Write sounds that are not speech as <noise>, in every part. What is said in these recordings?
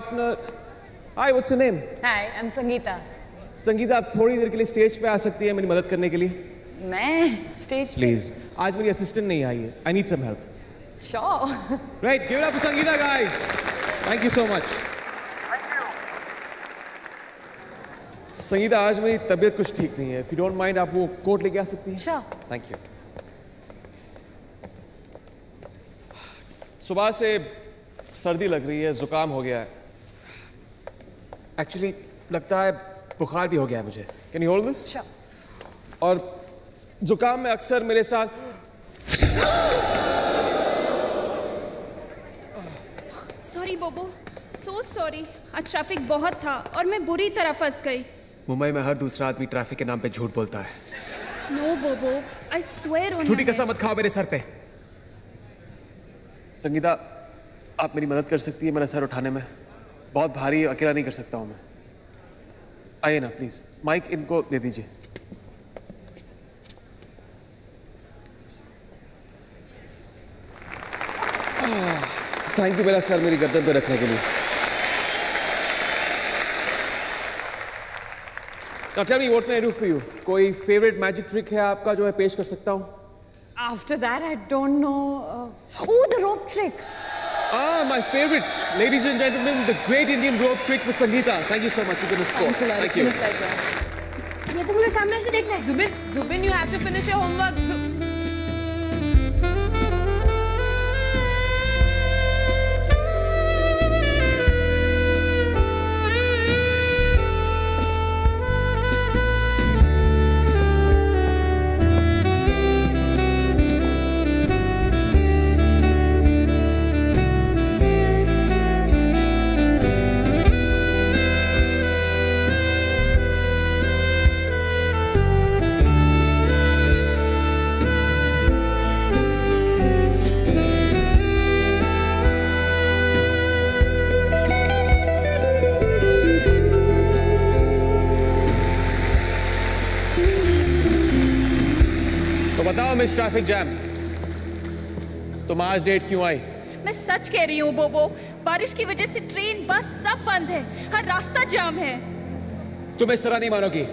Partner hi what's your name hi I am Sangeeta Sangeeta आप थोड़ी देर के लिए स्टेज पे आ सकती है मेरी मदद करने के लिए? मैं? स्टेज प्लीज़ आज मेरी असिस्टेंट नहीं आई है. I need some help sure right give it up for Sangeeta guys thank you so much Sangeeta आज मेरी तबीयत कुछ ठीक नहीं है. इफ़ यू डोंट माइंड आप वो कोट लेके आ सकती हैं? श्योर थैंक यू सुबह से सर्दी लग रही है जुकाम हो गया है. एक्चुअली लगता है बुखार भी हो गया है मुझे। कैन यू होल्ड दिस और जुकाम में अक्सर मेरे साथ सॉरी बोबो सो सॉरी आज ट्रैफ़िक बहुत था और मैं बुरी तरह फंस गई। मुंबई में हर दूसरा आदमी ट्रैफ़िक के नाम पे झूठ बोलता है। नो बोबो आई स्वेयर ऑन झूठी कसम मत खाओ मेरे सर पे। संगीता आप मेरी मदद कर सकती है मेरा सर उठाने में? बहुत भारी है अकेला नहीं कर सकता हूँ मैं। आइए ना प्लीज़ माइक इनको दे दीजिए। थैंक यू मेरा सर मेरी गर्दन पे रखने के लिए। Now tell me what can I do for you? कोई फेवरेट मैजिक ट्रिक है आपका जो मैं पेश कर सकता हूँ? After that I don't know oh the rope trick Ah, my favorite. Ladies and gentlemen, the great Indian rope trick for Sangeeta. Thank you so much. You're going to score. Thank you. ये तो मुझे सामने से देखना है Zubin, Zubin, you have to finish your homework. Miss traffic jam तुम आज date क्यों आई? मैं सच कह रही हूँ बोबो। बारिश की वजह से ट्रेन बस सब बंद है। हर रास्ता जाम है। तुम इस तरह नहीं मानोगी।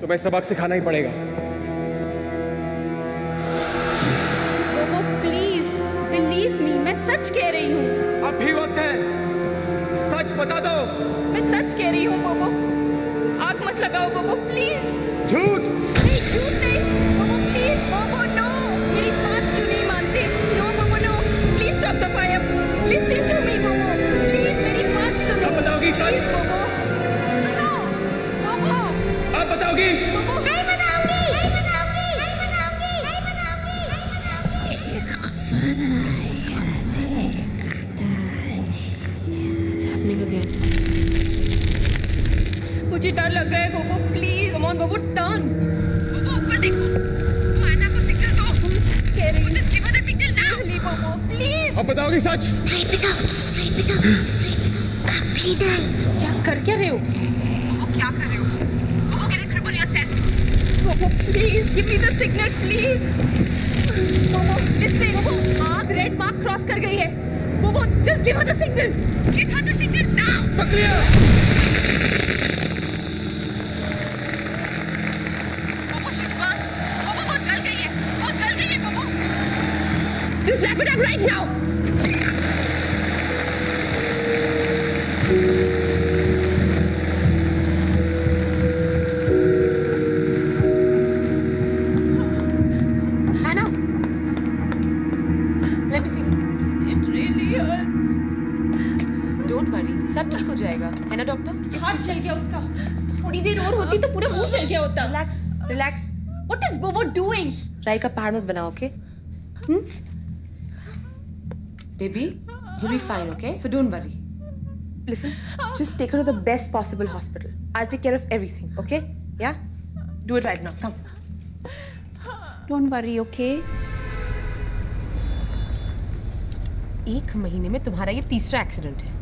तुम्हें सबक सिखाना ही पड़ेगा। बोबो प्लीज़ बिलीव मी मैं सच कह रही हूँ। अब भी वक्त है। सच बता दो। मैं सच कह रही हूँ बोबो। आग मत लगाओ बोबो। अब बताओगी सच? नहीं कभी नहीं क्या कर क्या रहे हो? वो क्या कर रहे हो? वो triple yourself please give me the signal please Bobo, आग रेड मार्क क्रॉस कर गई है। give her the signal. Give her the signal now पकड़िए बोबो शी इज़ बर्न बोबो वो जल गई है। वो जल गई है बोबो Just wrap it up right now. चाय का पहाड़ मत बनाओ okay baby you be fine okay so don't worry listen just take her to the best possible hospital I take care of everything okay yeah do it right now come don't worry okay एक महीने में तुम्हारा ये तीसरा accident है।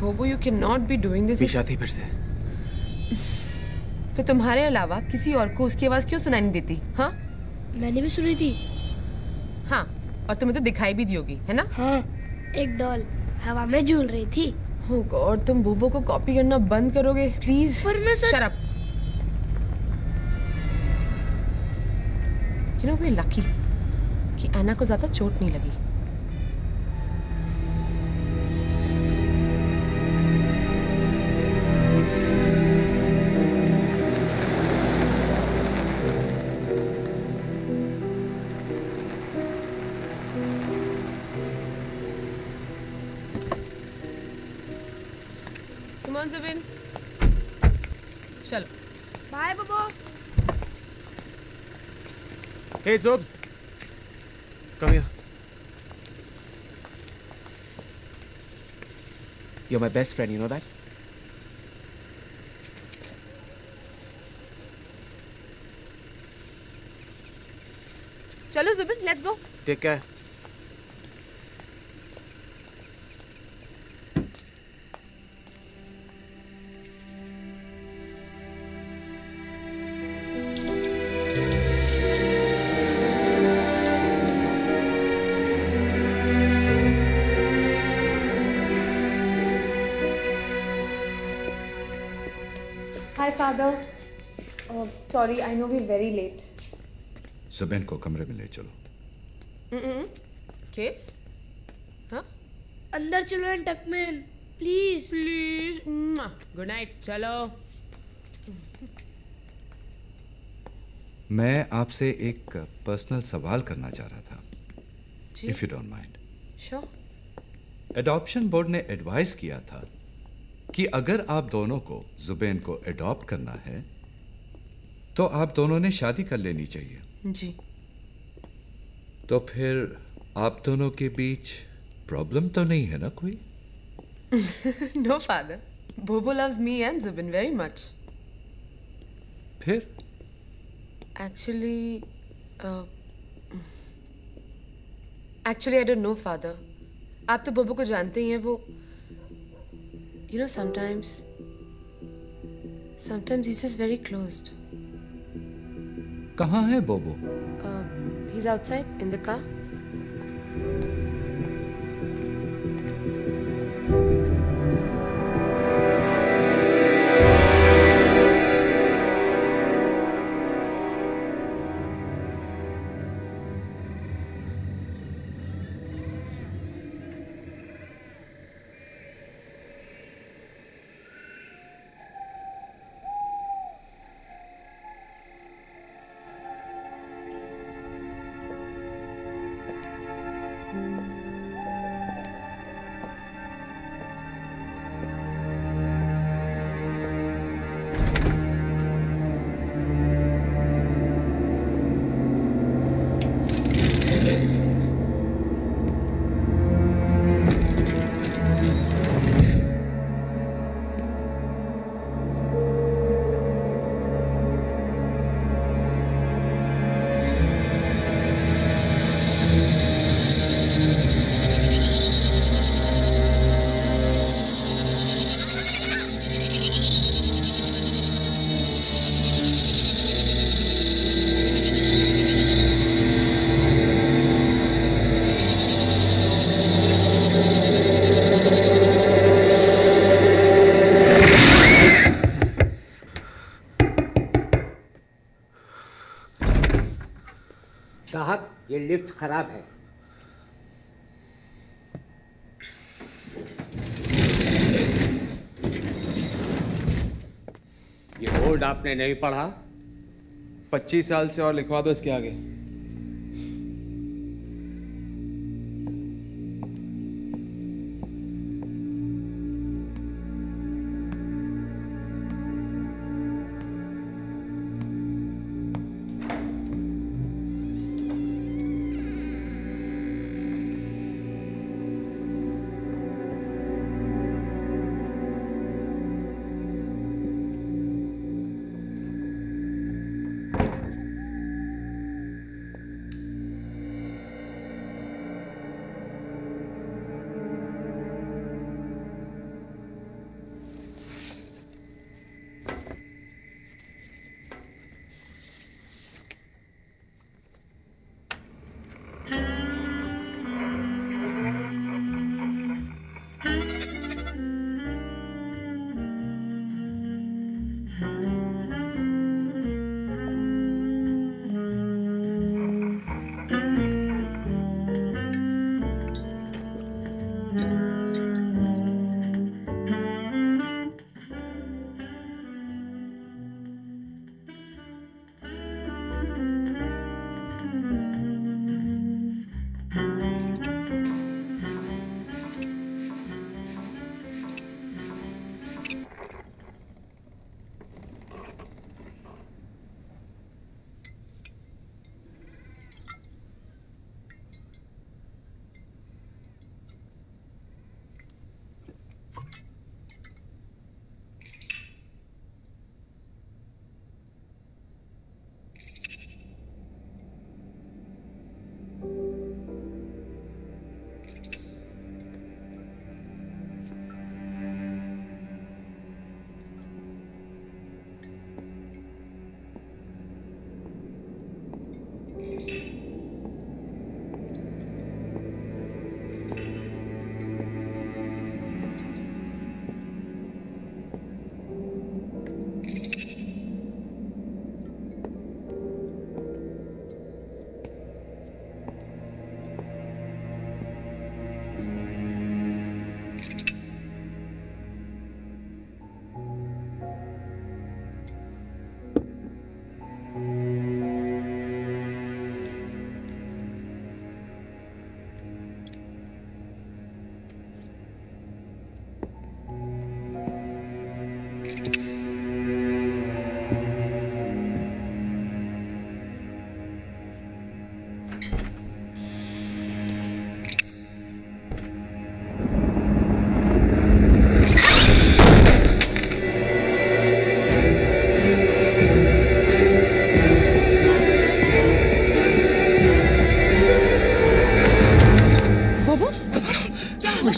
Bobo you can not be doing this पीछा थी फिर से। तो तुम्हारे अलावा किसी और को उसकी आवाज़ क्यों सुनाई नहीं देती हाँ? मैंने भी सुनी थी। हाँ और तुम्हें तो दिखाई भी दी होगी है ना? हाँ एक डॉल हवा में झूल रही थी। Oh God, तुम बोबो को कॉपी करना बंद करोगे प्लीज़ पर मैं Shut up. You know we're lucky कि एना को ज़्यादा चोट नहीं लगी। on, Zubin. चलो. Bye, Bobo. Hey, Zubs. Come here. You're my best friend, you know that? Chalo, Zubin, let's go. Take care. Father sorry I know we very late Zubin को कमरे में ले चलो। केस हाँ अंदर चलो and Tuckman please please good night चलो। मैं आपसे एक पर्सनल सवाल करना चाह रहा था। If you don't mind sure adoption board ने एडवाइस किया था कि अगर आप दोनों को जुबैन को अडॉप्ट करना है तो आप दोनों ने शादी कर लेनी चाहिए। जी। तो फिर आप दोनों के बीच प्रॉब्लम तो नहीं है ना कोई? No father Bobo loves me and Zubin very much फिर? Actually actually I don't know father आप तो बोबो को जानते ही हैं वो you know sometimes sometimes he is very closed कहाँ है बोबो he is outside in the car ये लिफ्ट खराब है। ये बोर्ड आपने नहीं पढ़ा? पच्चीस साल से और लिखवा दो इसके आगे।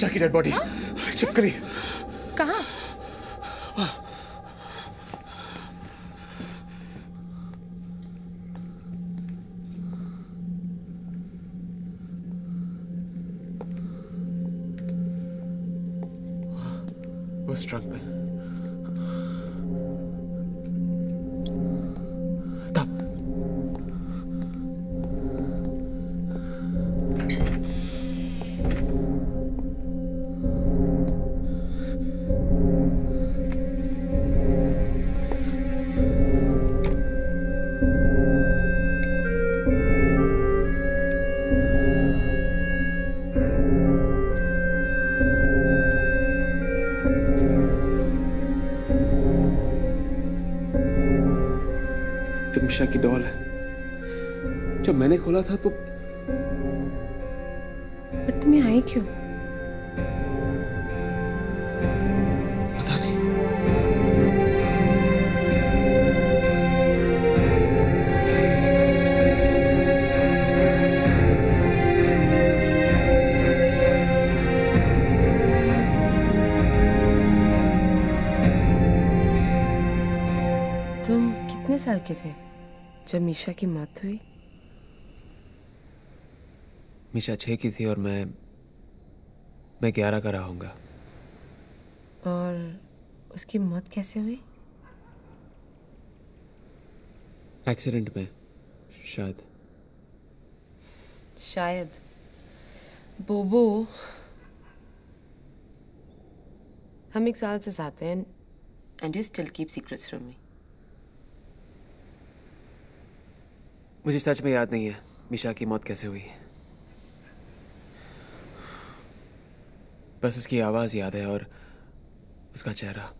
मीशा की डेड बॉडी चिपकली कहा? उस ट्रक में मिशा की डॉल है। जब मैंने खोला था तो पर तुम्हें आई क्यों? पता नहीं। तुम कितने साल के थे? जब मीशा की मौत हुई। मीशा छह की थी और मैं मैं ग्यारह का रहा हूँगा। और उसकी मौत कैसे हुई? एक्सीडेंट में शायद। शायद। बोबो हम एक साल से साथ हैं and you still keep secrets from me मुझे सच में याद नहीं है मिशा की मौत कैसे हुई। बस उसकी आवाज़ याद है और उसका चेहरा।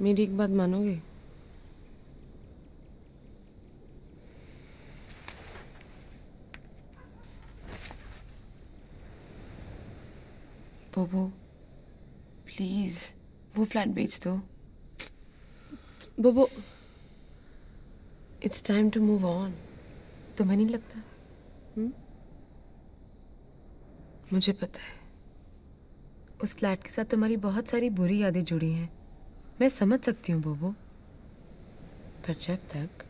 मेरी एक बात मानोगे? बोबो प्लीज़ वो फ्लैट बेच दो Bobo it's time to move on तुम्हें नहीं लगता। हम्म? मुझे पता है। उस फ्लैट के साथ तुम्हारी बहुत सारी बुरी यादें जुड़ी हैं। मैं समझ सकती हूँ बोबो। पर जब तक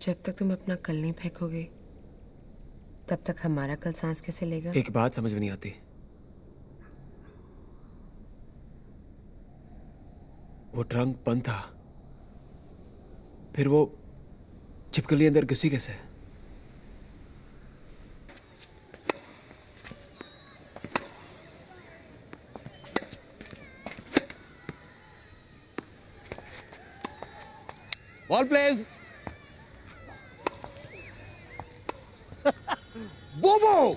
जब तक तुम अपना कल नहीं फेंकोगे तब तक हमारा कल सांस कैसे लेगा? एक बात समझ में नहीं आती। वो ट्रंक बंद था फिर वो छिपकली अंदर घुसी कैसे Ball plays. <laughs> Bobo!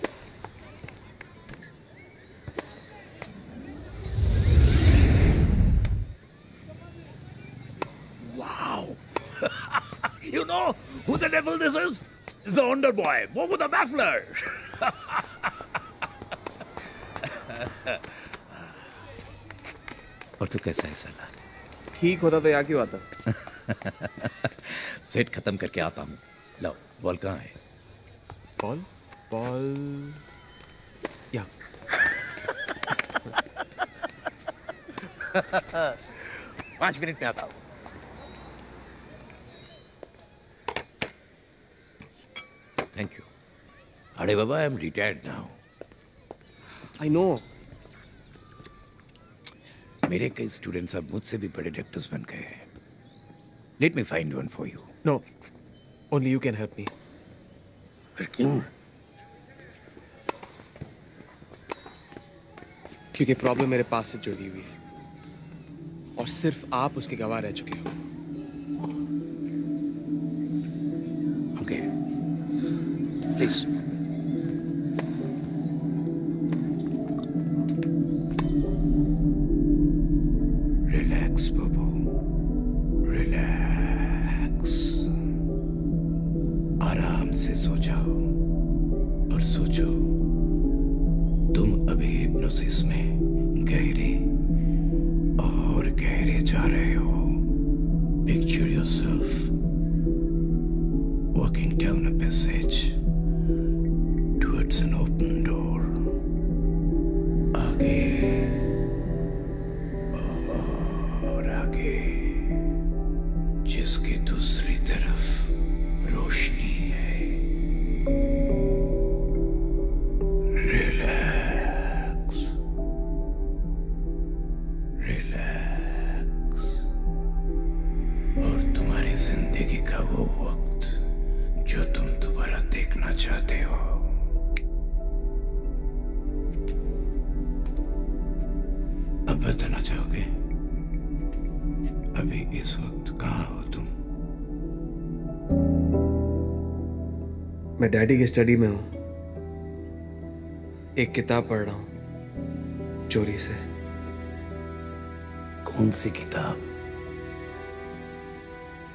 Know who the devil this is? It's the Wonder Boy, Bobo the Baffler. <laughs> और तू कैसा है साला? ठीक होता तो यहाँ क्यों आता? सेट खत्म करके आता हूँ। लो बॉल कहाँ है? Ball ball. या। <laughs> पाँच मिनट में आता हूँ थैंक यू अरे बाबा I am retired now I know मेरे कई स्टूडेंट्स अब मुझसे भी बड़े डॉक्टर्स बन गए हैं। Let me find one for you no only you can help me क्यों? क्योंकि प्रॉब्लम मेरे पास से जुड़ी हुई है। और सिर्फ़ आप उसके गवाह रह चुके हो। ओके प्लीज़ की स्टडी में हूँ। एक किताब पढ़ रहा हूँ चोरी से। कौन सी किताब?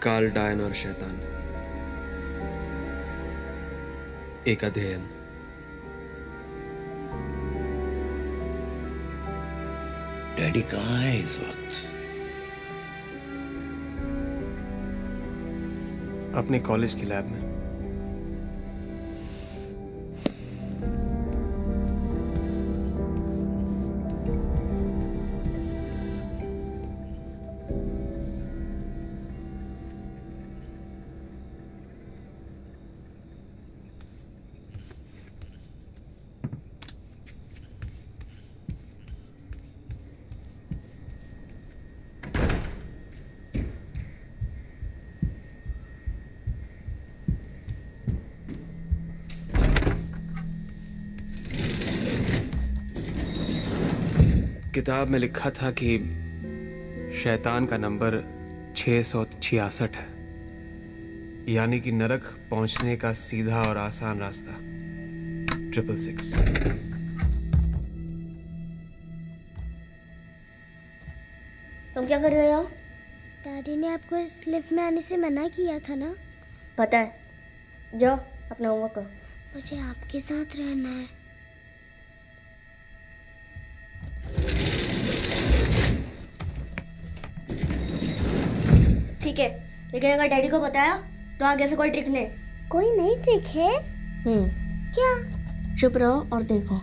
कार्ल डायन और शैतान। एक अध्ययन। डैडी कहाँ है इस वक्त? अपने कॉलेज की लैब में। किताब में लिखा था कि शैतान का नंबर छः सौ छियासठ है। यानी कि नरक पहुँचने का सीधा और आसान रास्ता। ट्रिपल सिक्स तुम क्या कर रहे हो? दादी ने आपको इस लिफ्ट में आने से मना किया था ना? पता है। जाओ अपना होमवर्क करो। मुझे आपके साथ रहना है। ठीक है। लेकिन अगर डैडी को बताया तो आगे से कोई ट्रिक नहीं। कोई नहीं ट्रिक है। हम्म। क्या? चुप रहो और देखो।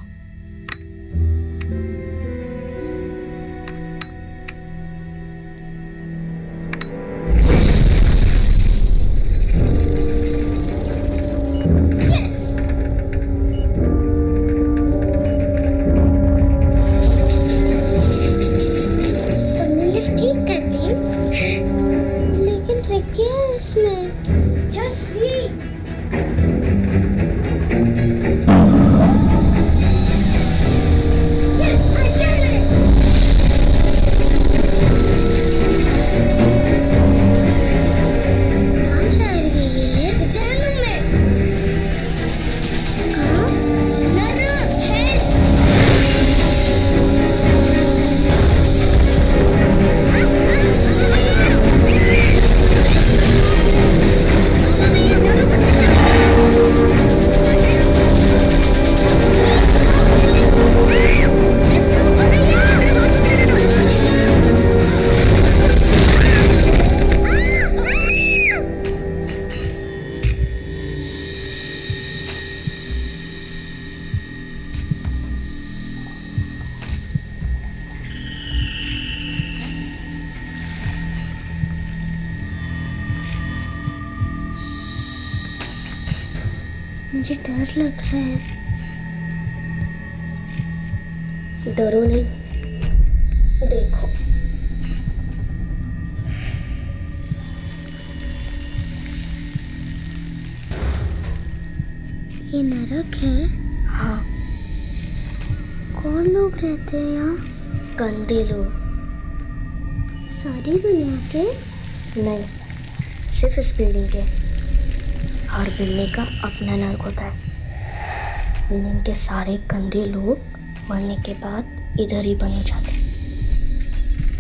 बाद इधर ही बन जाते।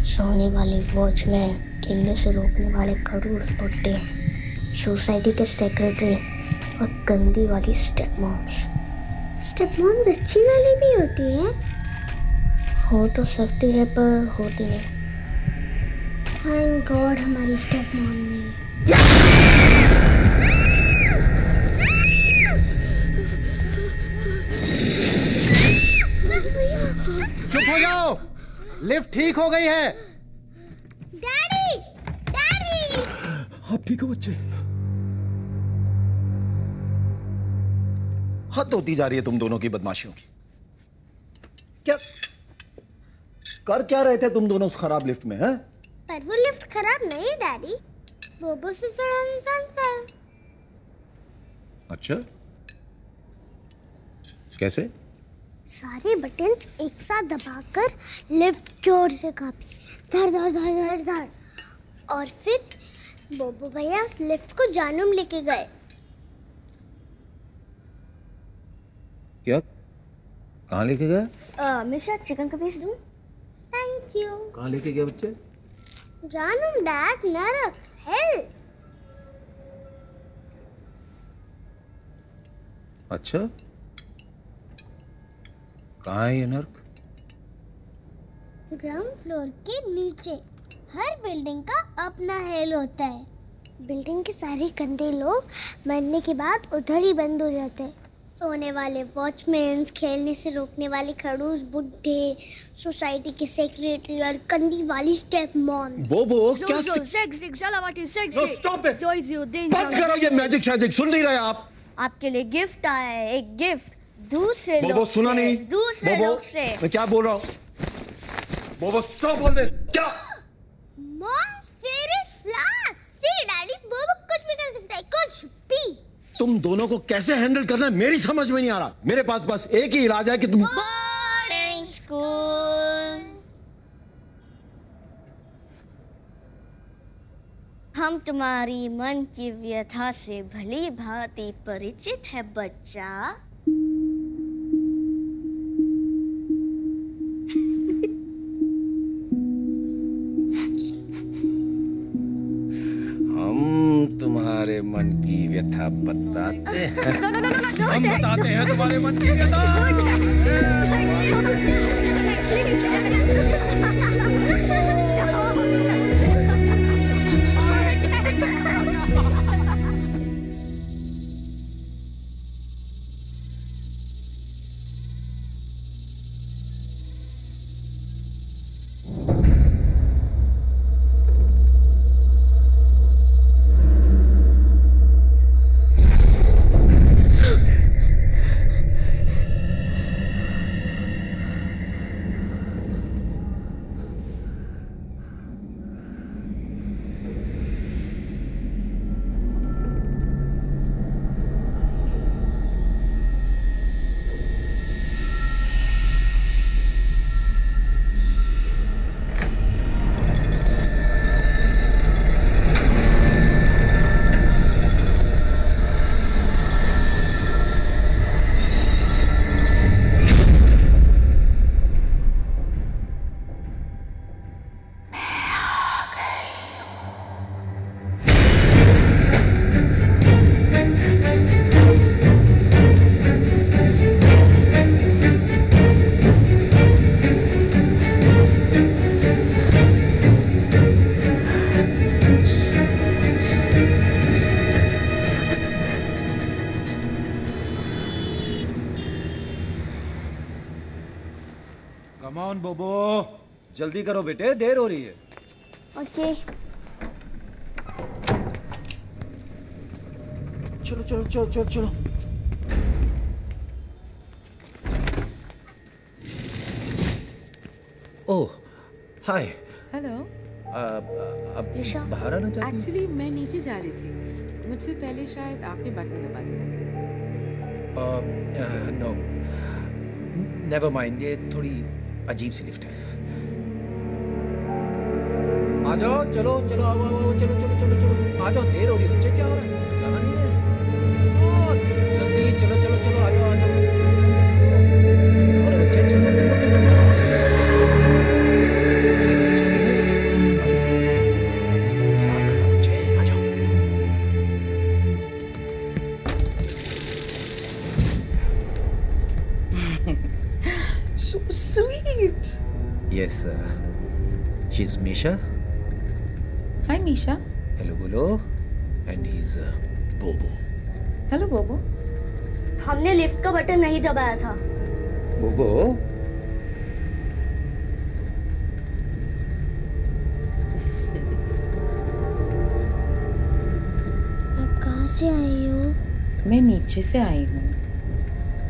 सोने वाले वॉचमैन खेलने से रोकने वाले खड़ूस बुड्ढे सोसाइटी के सेक्रेटरी और गंदी वाली स्टेप मॉम्स स्टेप मॉम्स अच्छी वाली भी होती है। हो तो सकती है पर होती नहीं। थैंक गॉड हमारी स्टेप मॉम नहीं लिफ्ट ठीक हो गई है। Daddy daddy. आप ठीक हो बच्चे? हद होती जा रही है तुम दोनों की बदमाशियों की। क्या कर क्या रहे थे तुम दोनों उस खराब लिफ्ट में हैं? पर वो लिफ्ट खराब नहीं है डैडी। बोबो से चढ़ा इंसान था। अच्छा। कैसे? सारे बटन्स एक साथ दबाकर लिफ्ट ज़ोर से कांपी। धड़ धड़ धड़ धड़ धड़। और फिर बोबो भैया उस लिफ्ट को जानूम लेके गए। क्या? कहाँ लेके गया मिश्रा चिकन का पीस दूँ? थैंक यू कहाँ लेके गया बच्चे? जानूम डैड नरक हेल अच्छा। कहाँ है ये नर्क? ग्राउंड फ्लोर के नीचे। हर बिल्डिंग का अपना हेल होता है। बिल्डिंग के सारे गंदे लोग मरने के बाद उधर ही बंद हो जाते हैं। सोने वाले वॉचमैन खेलने से रोकने वाले खड़ूस बुढ़े सोसाइटी के सेक्रेटरी और कंदी वाली स्टेप मॉम वो वो क्या बंद करो ये मैजिक शैजिक सुन नहीं रहे आप। आपके लिए गिफ्ट आया है एक गिफ्ट दूसरे बोबो लोग सुना नहीं? दूसरे बोबो लोग से। मैं क्या बोल रहा हूँ? बोबो स्टॉप बोल दे क्या? Mom's favourite flower see daddy Bobo कुछ भी कर सकता है। कुछ भी। तुम दोनों को कैसे हैंडल करना है मेरी समझ में नहीं आ रहा। मेरे पास बस एक ही इलाज है कि तुम बोर्डिंग स्कूल हम तुम्हारी मन की व्यथा से भली भांति परिचित है बच्चा। तुम्हारे मन की व्यथा बताते हैं हम बताते हैं तुम्हारे मन की व्यथा जल्दी करो बेटे देर हो रही है। ओके। चलो चलो चलो चलो चलो। Oh hi. हेलो। अब बाहर आना चाहती एक्चुअली मैं नीचे जा रही थी। मुझसे पहले शायद आपने बटन दबा दिया नो नेवर माइंड ये थोड़ी अजीब सी लिफ्ट है। आ जाओ, चलो चलो, आओ आओ चलो चलो चलो चलो, आ जाओ, देर हो रही बच्चे, क्या हो रहा है? He's uh, हेलो बोबो हमने लिफ्ट का बटन नहीं दबाया था। <laughs> कहाँ से आई हो? मैं नीचे से आई हूँ।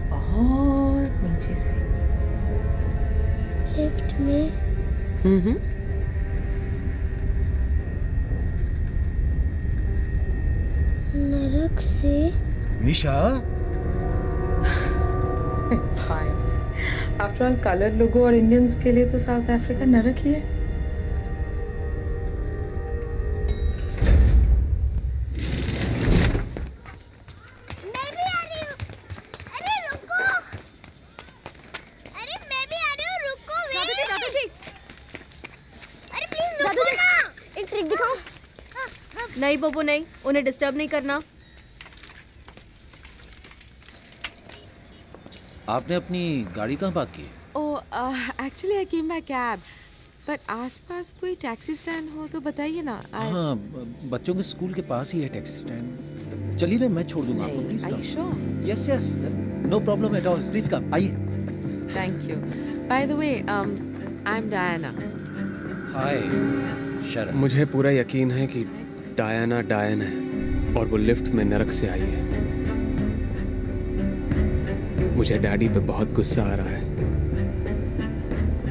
बहुत नीचे से। लिफ्ट में? हम्म। Misha? <laughs> It's fine. After all, colour लोगों और इंडियंस के लिए तो साउथ अफ्रीका नरक ही है। हूँ। अरे रुको। अरे मैं भी आ रही हूँ रुको दादू जी दादू जी अरे प्लीज़ दादू रुको जी ना। एक ट्रिक दिखाओ। नहीं बबू नहीं। उन्हें डिस्टर्ब नहीं करना। आपने अपनी गाड़ी कहाँ पार्क की है? Oh, actually I came by cab but आसपास कोई टैक्सी स्टैंड हो तो बताइए ना I- हाँ बच्चों के स्कूल के पास ही है टैक्सी स्टैंड चलिए ना मैं छोड़ दूँगा आपको please Are you yes yes no problem at all please come आइए Thank you. By the way, um, I'm Diana. हाय शरण मुझे पूरा यकीन है कि डायना डायन है और वो लिफ्ट में नरक से आई है। मुझे डैडी पे बहुत गुस्सा आ रहा है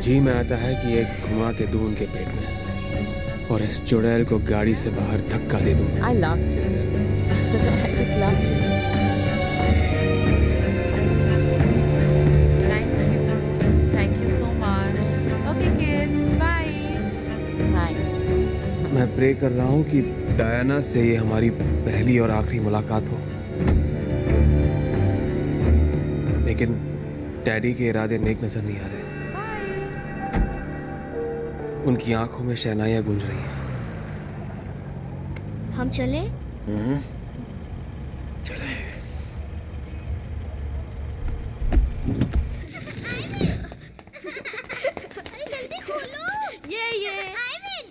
जी में आता है कि एक घुमा के दूँ उनके पेट में और इस चुड़ैल को गाड़ी से बाहर धक्का दे दूँ I love children. <laughs> I just love children. Kids. Bye. Thanks. मैं प्रे कर रहा हूँ कि डायना से ये हमारी पहली और आखिरी मुलाकात हो लेकिन डैडी के इरादे नेक नज़र नहीं आ रहे। उनकी आँखों में शहनाइयाँ गूंज रही हैं। हम चले अरे जल्दी खोलो ये ये आइविन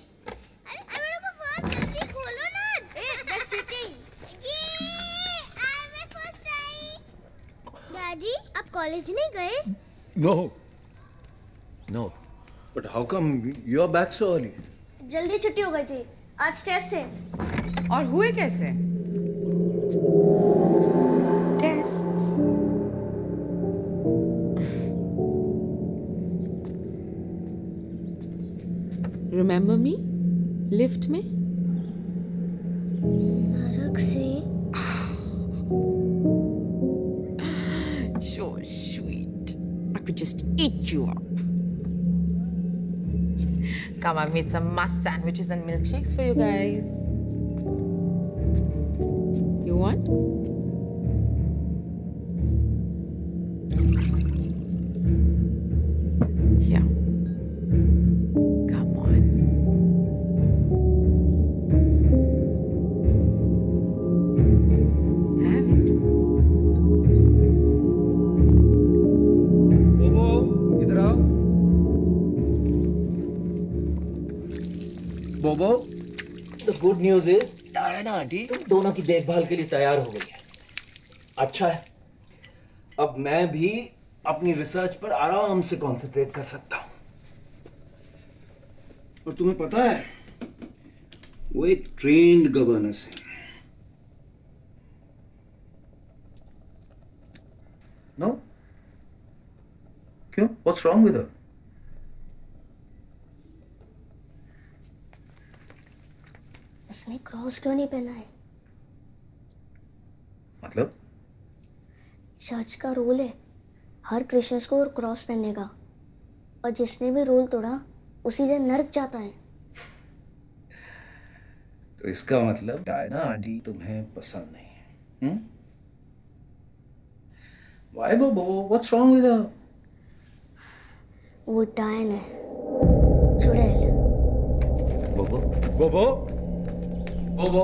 अरे आइविन को फ़र्स्ट जल्दी खोलो ना ए दैट्स चीटिंग ये आइविन फ़र्स्ट आई कॉलेज नहीं गए? No no but how come you are back so early जल्दी छुट्टी हो गई थी। आज टेस्ट है। और हुए कैसे? Come, I've made some must sandwiches and milkshakes for you guys. You want? की देखभाल के लिए तैयार हो गई है। अच्छा है। अब मैं भी अपनी रिसर्च पर आराम से कॉन्सेंट्रेट कर सकता हूँ। और तुम्हें पता है वो एक ट्रेंड गवर्नेंस है। No no? क्यों? व्हाट्स रॉन्ग विद उसने क्रॉस क्यों नहीं पहना है? मतलब? चर्च का रूल है हर क्रिश्चियंस को क्रॉस पहनने का। और जिसने भी रूल तोड़ा उसी दिन नरक जाता है। तो इसका मतलब डायना आंटी तुम्हें पसंद नहीं है हम्म? Why, Bobo? What's wrong with her? वो डायन है चुड़ैल बोबो बोबो बोबो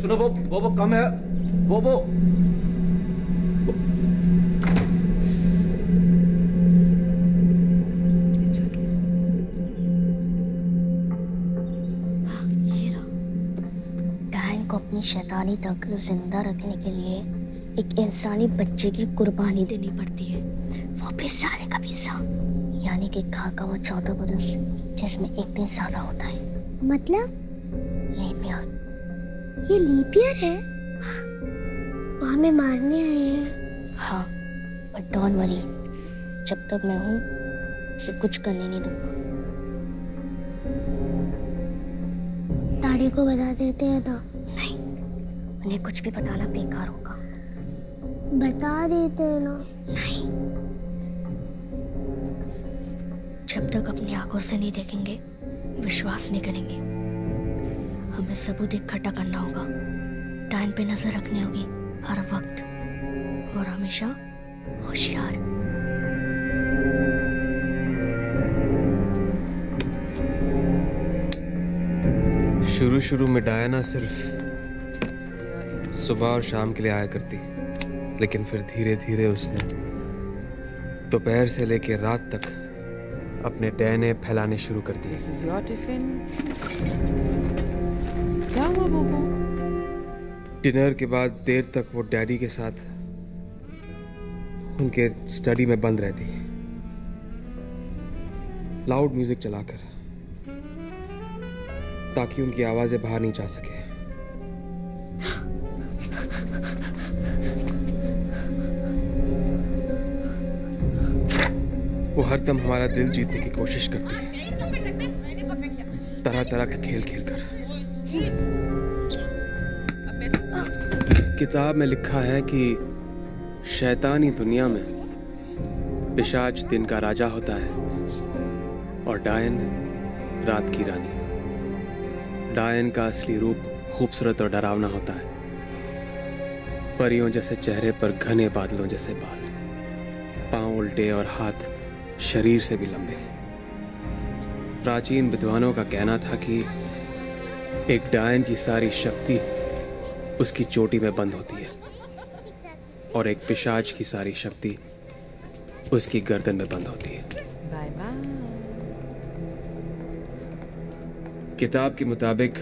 सुनो बो बोबो कम है। बोबो डायन को अपनी शैतानी तक ज़िंदा रखने के लिए एक इंसानी बच्चे की कुर्बानी देनी पड़ती है वो भी सारे का पैसा यानी कि खा का वो चौदह बरस जिसमें एक दिन ज़्यादा होता है मतलब लीप ईयर ये लीप ईयर है वो हमें मारने आए हैं। हाँ बट डोंट वरी जब तक मैं हूँ उसे कुछ करने नहीं दूँगा। डैडी को बता देते हैं ना? नहीं उन्हें कुछ भी बताना बेकार होगा। बता देते हैं ना? नहीं। जब तक अपनी आँखों से नहीं देखेंगे विश्वास नहीं करेंगे। हमें सबूत इकट्ठा करना होगा। टाइम पे नज़र रखनी होगी। हर वक्त और हमेशा होशियार। शुरू शुरू में डायना सिर्फ़ सुबह और शाम के लिए आया करती लेकिन फिर धीरे धीरे उसने दोपहर से लेकर रात तक अपने डैने फैलाने शुरू कर दिए. क्या हुआ बोबो? डिनर के बाद देर तक वो डैडी के साथ उनके स्टडी में बंद रहती। लाउड म्यूज़िक चलाकर, ताकि उनकी आवाज़ें बाहर नहीं जा सके। वो हरदम हमारा दिल जीतने की कोशिश करती। है तरह तरह के खेल खेल कर किताब में लिखा है कि शैतानी दुनिया में पिशाच दिन का राजा होता है और डायन रात की रानी। डायन का असली रूप खूबसूरत और डरावना होता है। परियों जैसे चेहरे पर घने बादलों जैसे बाल। पाँव उल्टे और हाथ शरीर से भी लंबे। प्राचीन विद्वानों का कहना था कि एक डायन की सारी शक्ति उसकी चोटी में बंद होती है। और एक पिशाच की सारी शक्ति उसकी गर्दन में बंद होती है। Bye bye. किताब के मुताबिक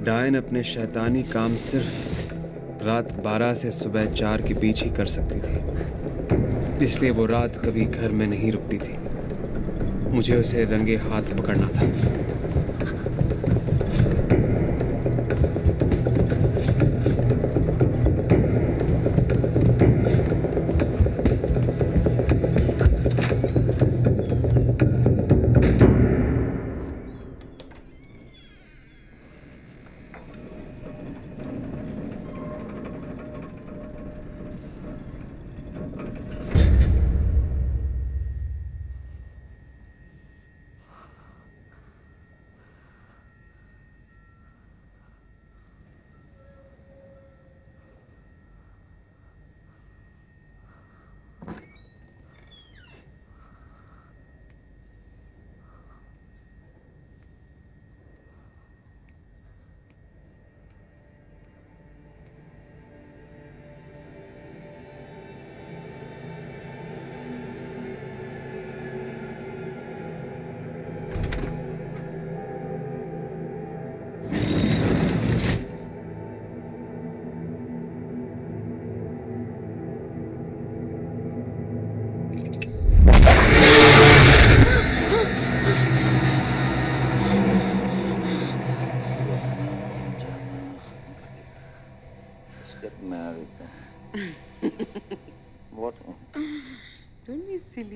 डायन अपने शैतानी काम सिर्फ़ रात 12 से सुबह चार के बीच ही कर सकती थी। इसलिए वो रात कभी घर में नहीं रुकती थी। मुझे उसे रंगे हाथ पकड़ना था।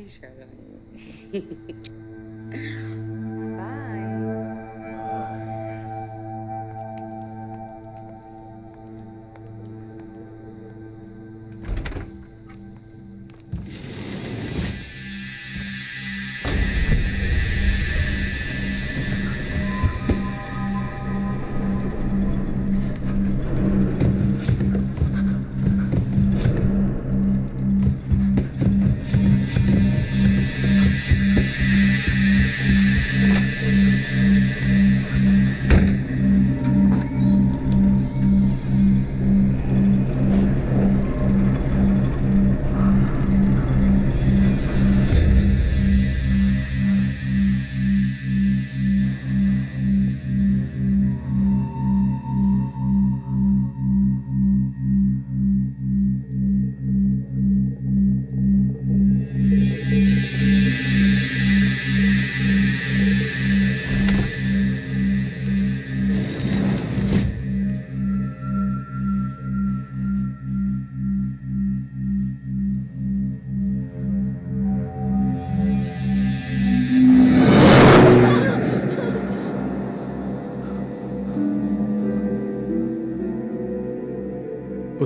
T-shirt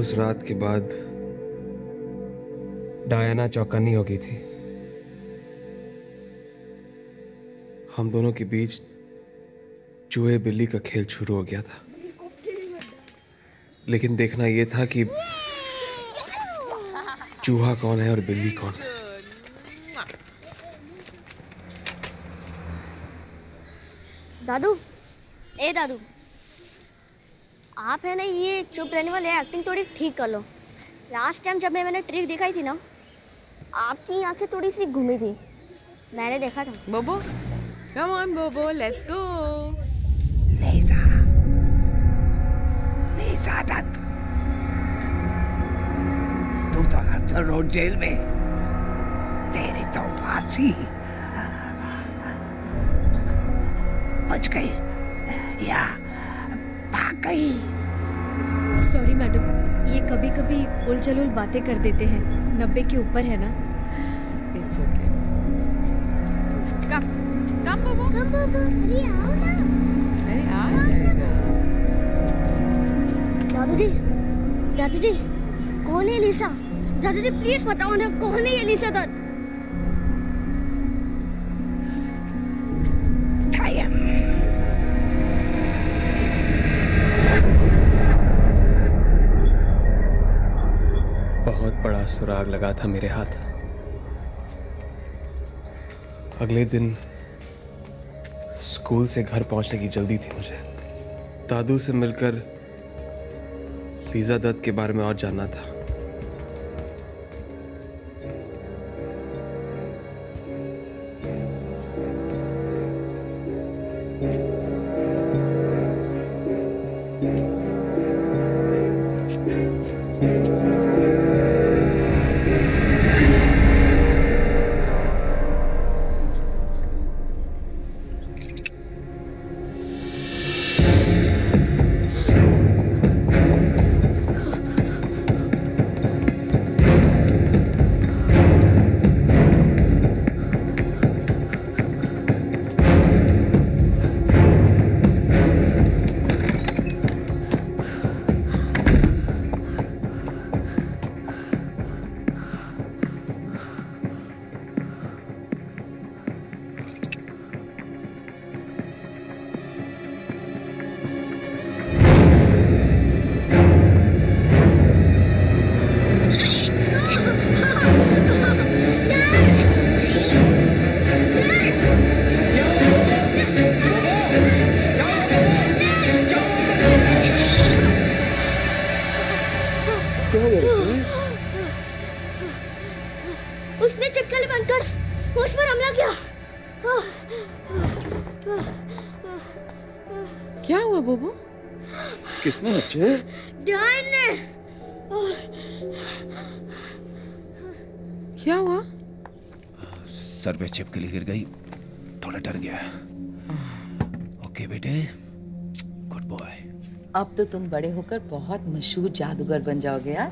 उस रात के बाद डायना चौकन्नी हो गई थी। हम दोनों के बीच चूहे बिल्ली का खेल शुरू हो गया था। लेकिन देखना यह था कि चूहा कौन है और बिल्ली कौन है। दादू, ए दादू आप है ना ये चुप रहने वाले एक्टिंग थोड़ी ठीक कर लो। लास्ट टाइम जब मैं मैंने ट्रिक दिखाई थी ना आपकी आँखें थोड़ी सी घूमी थी। मैंने देखा था। Bobo come on Bobo let's go Lisa. Lisa Dutt तू। तो हर रोड जेल में। तेरी तो फांसी। बच गई। या। भाग गई। सॉरी मैडम ये कभी कभी उलझल बातें कर देते हैं। नब्बे के ऊपर है ना? इट्स ओके कम कम बोबो कम बोबो अरे आओ ना। अरे आ जाएगा। दादू जी दादू जी कौन है लिसा दादू जी प्लीज़ बताओ ना कौन है ये लिसा दत्त बड़ा सुराग लगा था मेरे हाथ। अगले दिन स्कूल से घर पहुँचने की जल्दी थी मुझे। दादू से मिलकर लीजा दत्त के बारे में और जानना था। किसने बच्चे डायन क्या हुआ? सर पे छिपकली गिर गई थोड़ा डर गया। ओके बेटे गुड बॉय अब तो तुम बड़े होकर बहुत मशहूर जादूगर बन जाओगे यार।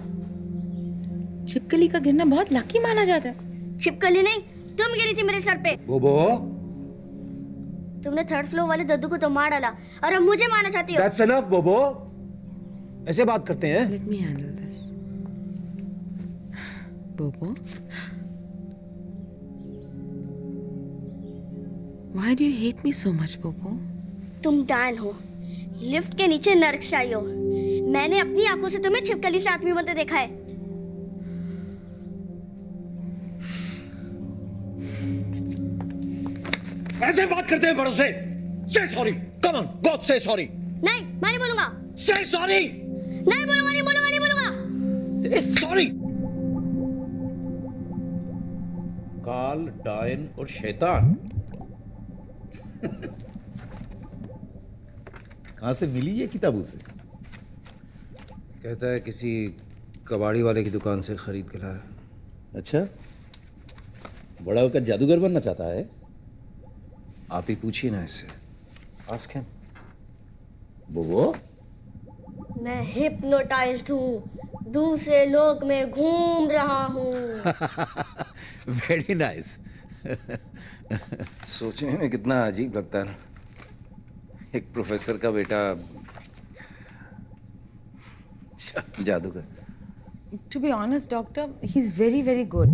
छिपकली का गिरना बहुत लकी माना जाता है। छिपकली नहीं तुम गिरी थी मेरे सर पे। बोबो। तुमने थर्ड फ्लोर वाले दद्दू को तो मार डाला और अब मुझे मारना चाहती हो। दैट्स एनफ बोबो। ऐसे बात करते हैं। Let me handle this Bobo Why do you hate me so much, Bobo? तुम डायन हो। लिफ्ट के नीचे नर्क से आई हो। मैंने अपनी आँखों से तुम्हें छिपकली से आदमी बनते देखा है। ऐसे बात करते हैं बड़ों से। Say sorry come on God say sorry नहीं मैं नहीं बोलूँगा। से सॉरी नहीं बोलूँगा नहीं बोलूँगा नहीं बोलूँगा सॉरी काल डायन और शैतान। कहाँ से मिली ये किताब उसे? कहता है किसी कबाड़ी वाले की दुकान से खरीद के लाया। अच्छा। बड़ा होकर जादूगर बनना चाहता है? आप ही पूछिए ना इससे। आस्क हिम बोबो मैं हिप्नोटाइज्ड हूँ दूसरे लोक में घूम रहा हूँ <laughs> वेरी नाइस <laughs> सोचने में कितना अजीब लगता है ना एक प्रोफेसर का बेटा जा- <laughs> जादूगर to be honest, doctor, he's very, very good.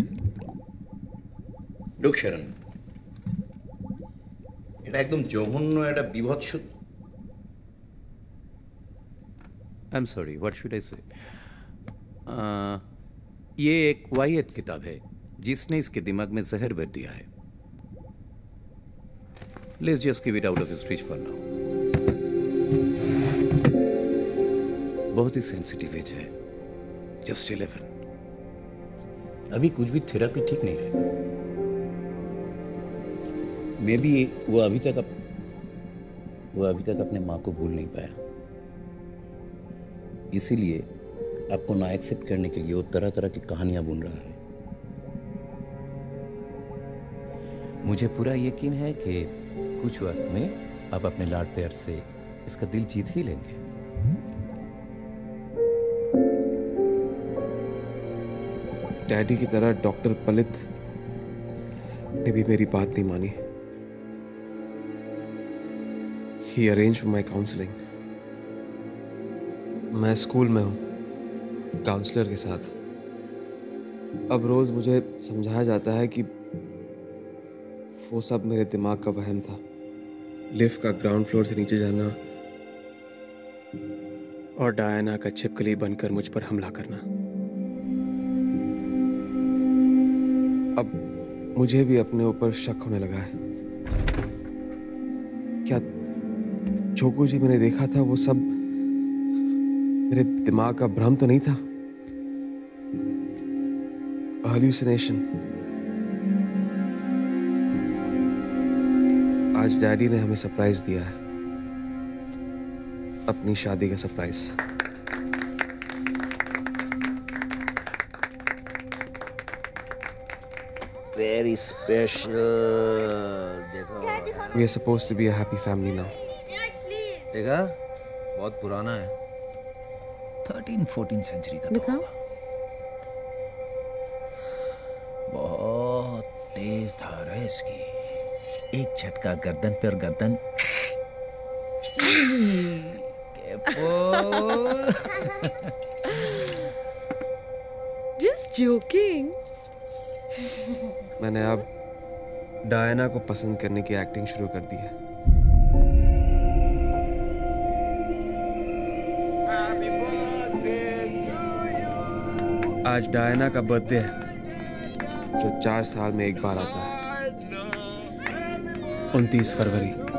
Look Sharan এটা একদম জঘন্য একটা বিভৎস I am sorry what should I say ये एक वाहियत किताब है जिसने इसके दिमाग में जहर भर दिया है। Let's just give it out of his for now बहुत ही सेंसिटिव एज है। जस्ट इलेवन अभी कुछ भी थेरापी ठीक नहीं रहेगा। मे बी वो अभी तक अप, वो अभी तक अपने माँ को भूल नहीं पाया। इसीलिए आपको ना एक्सेप्ट करने के लिए वो तरह तरह की कहानियाँ बुन रहा है। मुझे पूरा यकीन है कि कुछ वक्त में आप अपने लाड प्यार से इसका दिल जीत ही लेंगे। डैडी की तरह डॉक्टर पलित ने भी मेरी बात नहीं मानी। ही अरेंज माई काउंसलिंग मैं स्कूल में हूँ, काउंसलर के साथ। अब रोज मुझे समझाया जाता है कि वो सब मेरे दिमाग का वहम था। लिफ्ट का ग्राउंड फ्लोर से नीचे जाना और डायना का छिपकली बनकर मुझ पर हमला करना। अब मुझे भी अपने ऊपर शक होने लगा है। क्या जो कुछ भी मैंने देखा था वो सब मेरे दिमाग का भ्रम तो नहीं था। हल्यूसिनेशन आज डैडी ने हमें सरप्राइज़ दिया है। अपनी शादी का सरप्राइज़ वेरी स्पेशल देखो। We are supposed to be a happy family now. देखा? बहुत पुराना है। थर्टीन फोर्टीन सेंचुरी का दिखाओ। बहुत तेज धार है इसकी। एक झटका गर्दन पर गर्दन। Just जोकिंग मैंने अब डायना को पसंद करने की एक्टिंग शुरू कर दी है। आज डायना का बर्थडे है। जो चार साल में एक बार आता है। उनतीस फरवरी।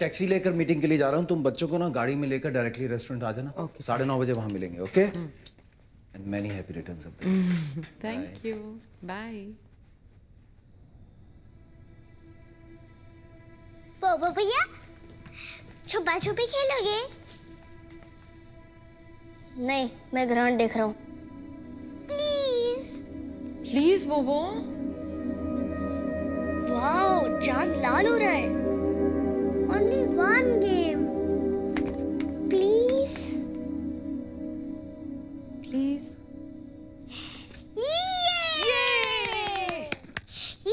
टैक्सी लेकर मीटिंग के लिए जा रहा हूँ तुम बच्चों को ना गाड़ी में लेकर डायरेक्टली रेस्टोरेंट आ जाना। साढ़े नौ बजे वहाँ मिलेंगे okay and many happy returns of the you. Bye. Popo भैया छुपा छुपी खेलोगे? नहीं मैं ग्राउंड देख रहा हूँ। प्लीज़ प्लीज़ बोबो वाओ चाँद लाल हो रहा है। Only one game please please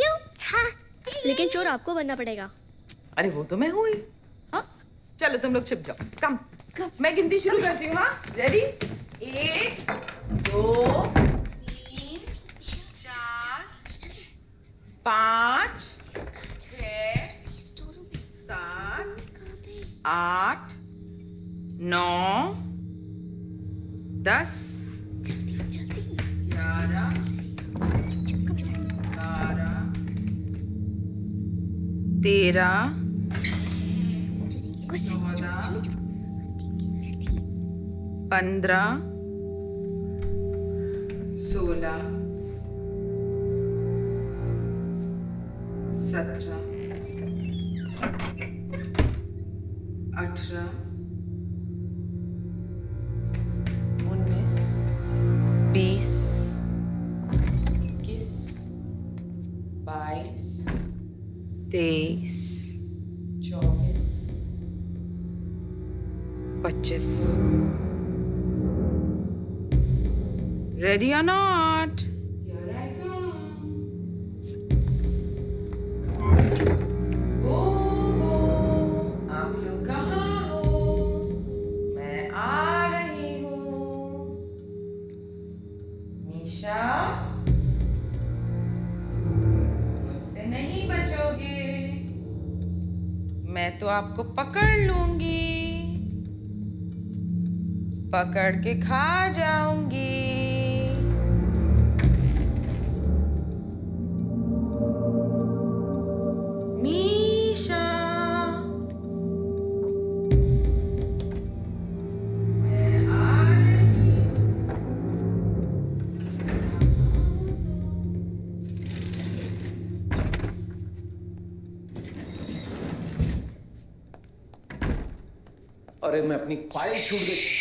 you हा लेकिन चोर आपको बनना पड़ेगा। अरे वो तो मैं हुई हाँ। चलो तुम लोग छिप जाओ। कम कम मैं गिनती शुरू करती हूँ हाँ? रेडी एक दो तीन चार पाँच आठ नौ दस ग्यारह बारह तेरह चौदह पंद्रह सोलह। पकड़ के खा जाऊँगी। अरे मैं अपनी फ़ाइल छूट गई।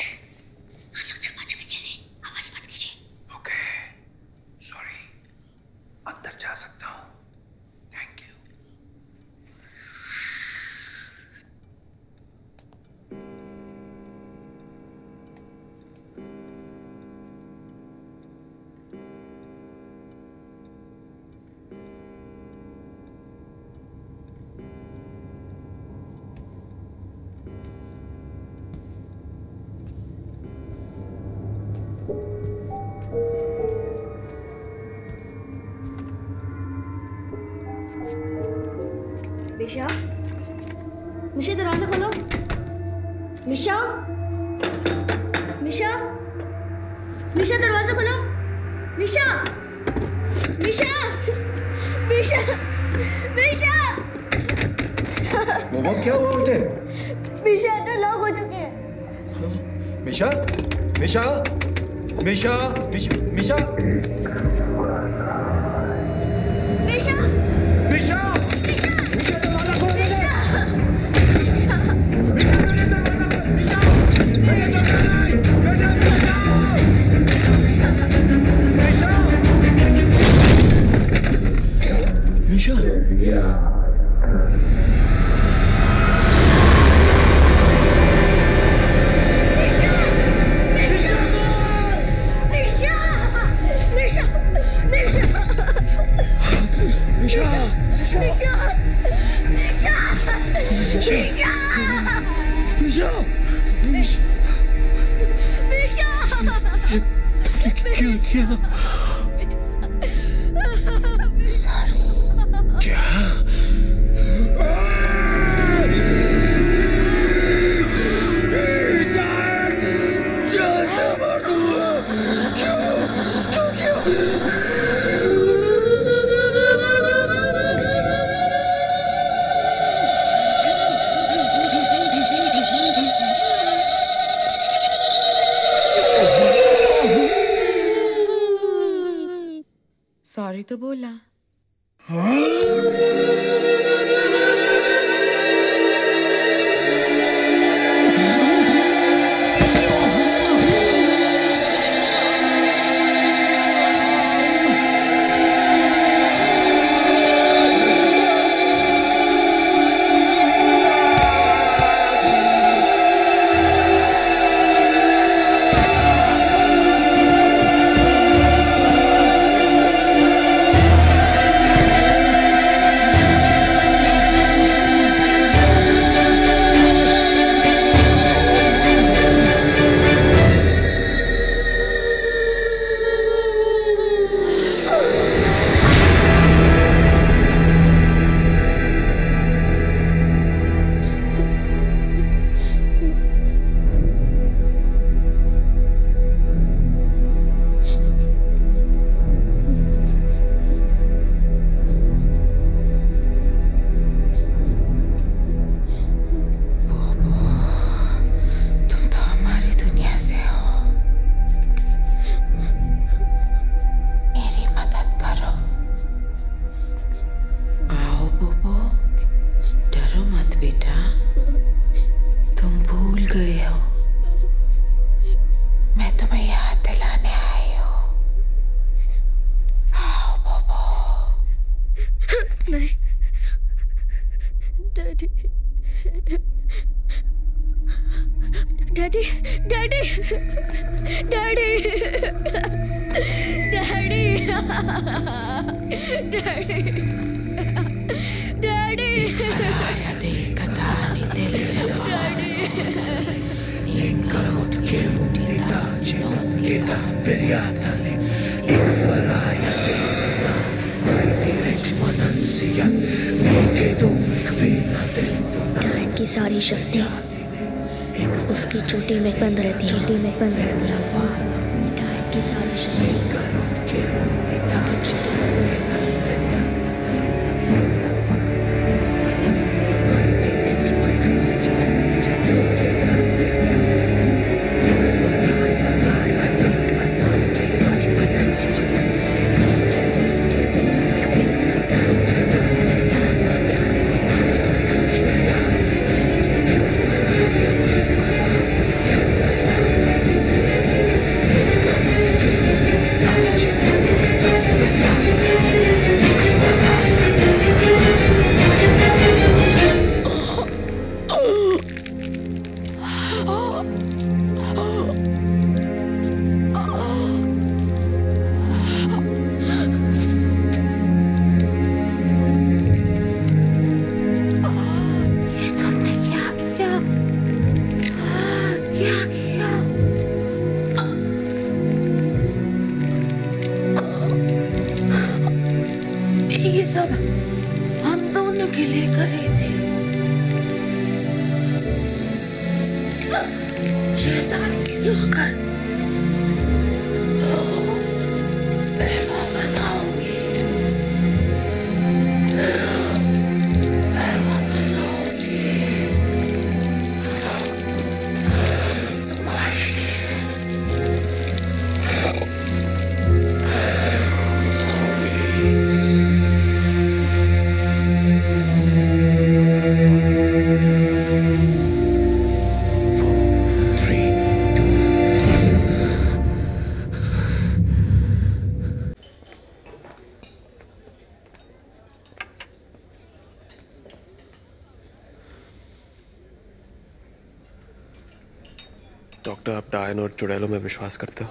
चुड़ैलों में विश्वास करते हो?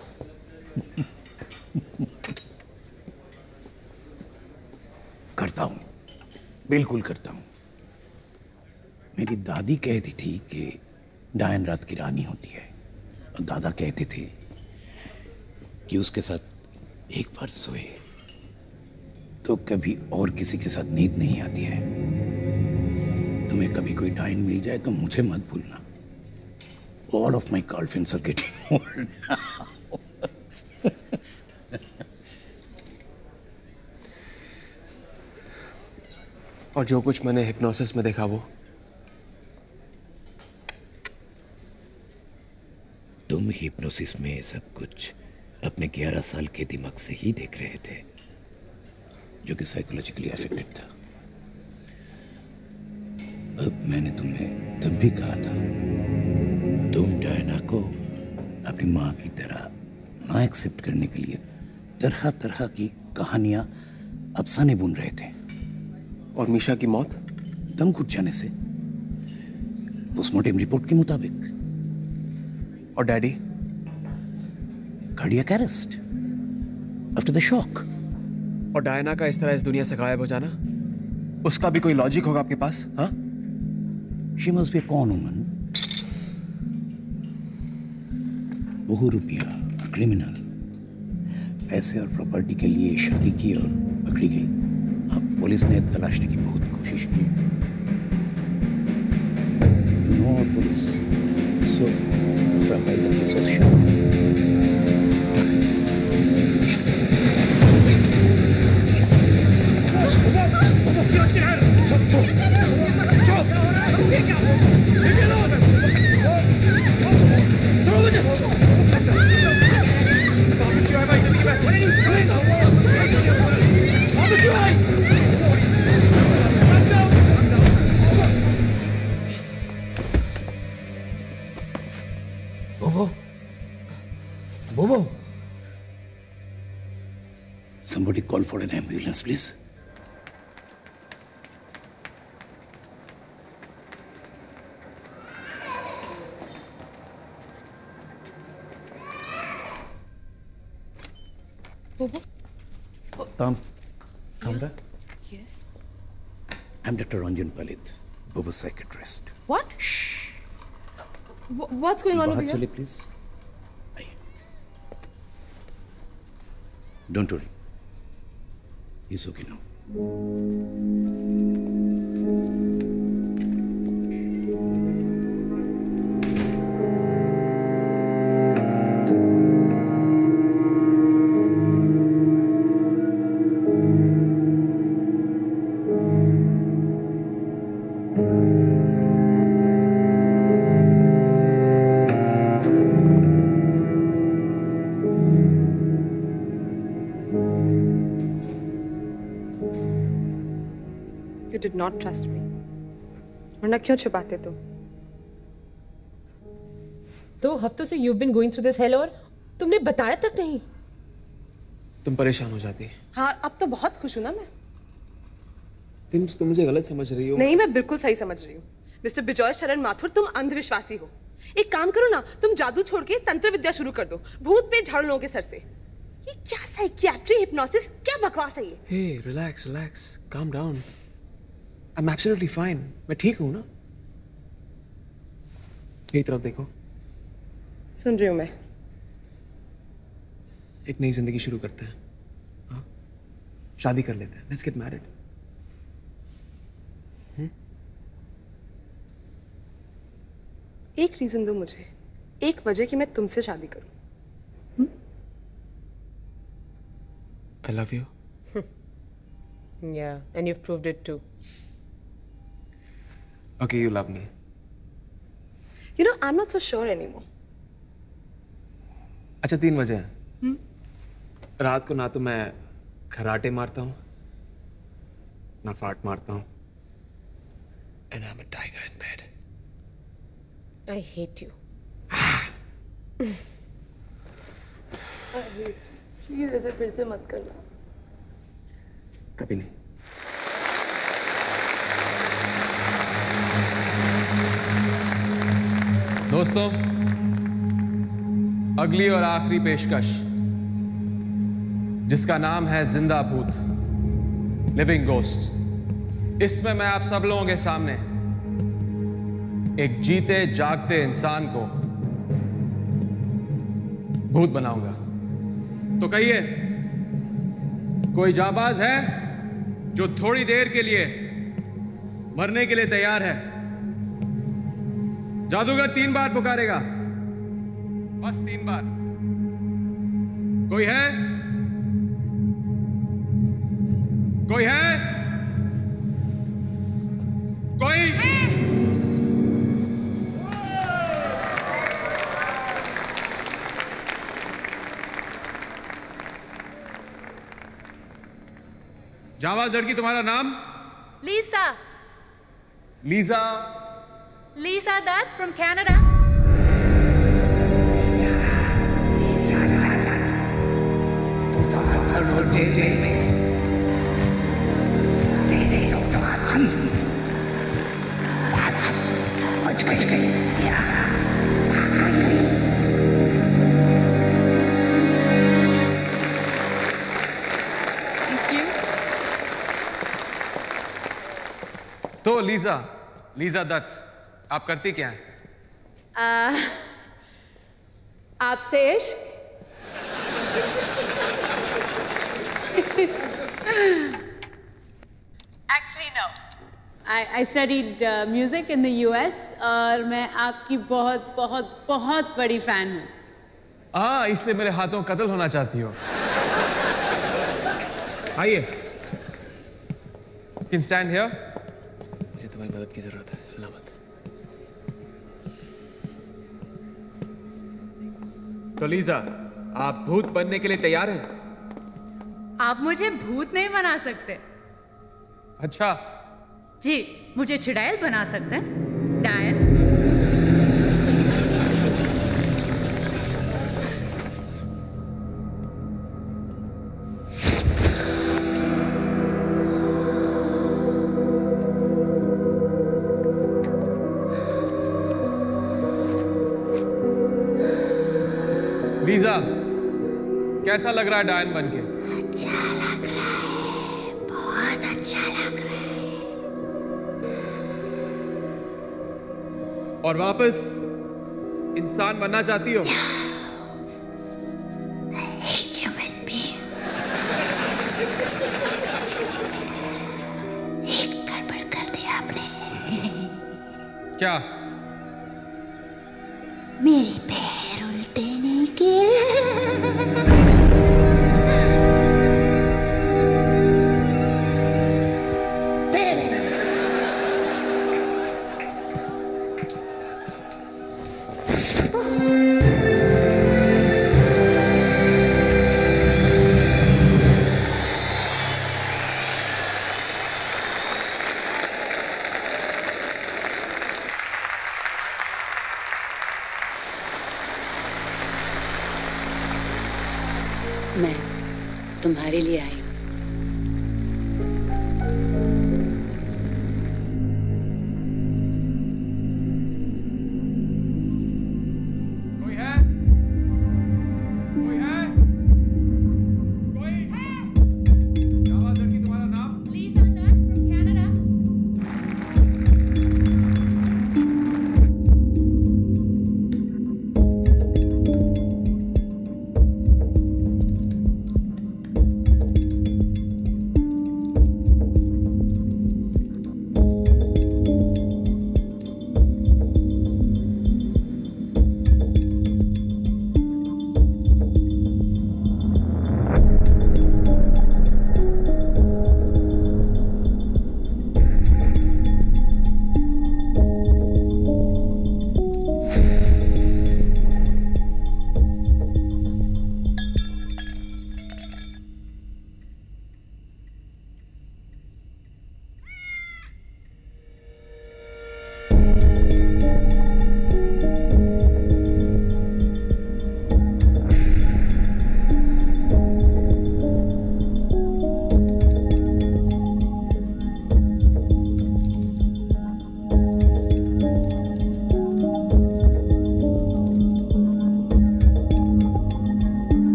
करता हूँ। बिल्कुल करता हूँ। मेरी दादी कहती थी कि डायन रात की रानी होती है। और दादा कहते थे कि उसके साथ एक बार सोए तो कभी और किसी के साथ नींद नहीं आती है। तुम्हें कभी कोई डायन मिल जाए तो मुझे मत भूलना। All of my girlfriends are getting old. <laughs> और जो कुछ मैंने हिप्नोसिस में देखा वो तुम हिप्नोसिस में सब कुछ अपने 11 साल के दिमाग से ही देख रहे थे, जो कि साइकोलॉजिकली अफेक्टेड था अब मैंने तुम्हें तब भी कहा था, तुम डायना को अपनी माँ की तरह ना एक्सेप्ट करने के लिए तरह तरह की कहानियाँ अफसाने बुन रहे थे। और मीशा की मौत? दम घुट जाने से। पोस्टमार्टम रिपोर्ट के मुताबिक। और daddy? Cardiac arrest after the shock और डायना का इस तरह इस दुनिया से गायब हो जाना? उसका भी कोई लॉजिक होगा आपके पास हाँ? शी मस्ट बी कौन वुमन बहु रुपया क्रिमिनल पैसे और प्रॉपर्टी के लिए शादी की और पकड़ी गई अब पुलिस ने तलाशने की बहुत कोशिश की no police so Baba psychiatrist. What? Shh. W- what's going on over here? please. Don't worry. He's okay now. Not trust me. वरना क्यों छुपाते तुम? दो हफ्तों से you've been going through this hell और तुमने बताया तक नहीं। तुम परेशान हो जाती। हाँ अब तो बहुत खुश हूँ ना मैं। तुम तुम मुझे गलत समझ रही हो। नहीं मैं बिल्कुल सही समझ रही हूँ। मिस्टर बिजॉय शरण माथुर तुम अंधविश्वासी हो। एक काम करो ना तुम जादू छोड़ के तंत्र विद्या शुरू कर दो भूत पे झाड़ लोगे सर से। ये क्या साइकियाट्री हिप्नोसिस क्या बकवास है ये? Hey relax relax calm down I am absolutely fine मैं ठीक हूँ ना? मेरी तरफ़ देखो। सुन रही हूँ मैं। एक नई ज़िंदगी शुरू करते हैं। हाँ? शादी कर लेते हैं। लेट्स गेट मैरिड एक रीजन दो मुझे। एक वजह कि मैं तुमसे शादी करूँ। I love you Yeah, and you've proved it too. You love me you know I am not so sure anymore अच्छा तीन वजह हैं। रात को ना तो मैं खराटे मारता हूँ ना फाट मारता हूँ। And I am a tiger in bed I hate you. Please ऐसे फिर से मत करना। कभी नहीं। दोस्तों, अगली और आखिरी पेशकश, जिसका नाम है ज़िंदा भूत, लिविंग गोस्ट। इसमें मैं आप सब लोगों के सामने एक जीते जागते इंसान को भूत बनाऊँगा। तो कहिए, कोई जाबाज है जो थोड़ी देर के लिए मरने के लिए तैयार है? जादूगर तीन बार पुकारेगा। बस तीन बार। कोई है? कोई है? कोई? जावाज लड़की तुम्हारा नाम? Lisa. Lisa Lisa Dutt from Canada. Thank you. So, Lisa, Lisa Dutt. आप करती क्या है? आपसे इश्क। Actually, no. I, I studied uh, music in the US और मैं आपकी बहुत बहुत बहुत बड़ी फ़ैन हूँ। हाँ इससे मेरे हाथों कत्ल होना चाहती हो। आइए। कैन स्टैंड हियर मुझे तुम्हारी मदद की ज़रूरत है। तो लीजा आप भूत बनने के लिए तैयार हैं? आप मुझे भूत नहीं बना सकते। अच्छा। जी मुझे छिडायल बना सकते हैं। डायन रहा है डायन बन के। अच्छा लग रहा है। बहुत अच्छा लग रहा है। और वापस इंसान बनना चाहती हो? ह्यूमन एक गड़बड़ कर दी आपने। क्या?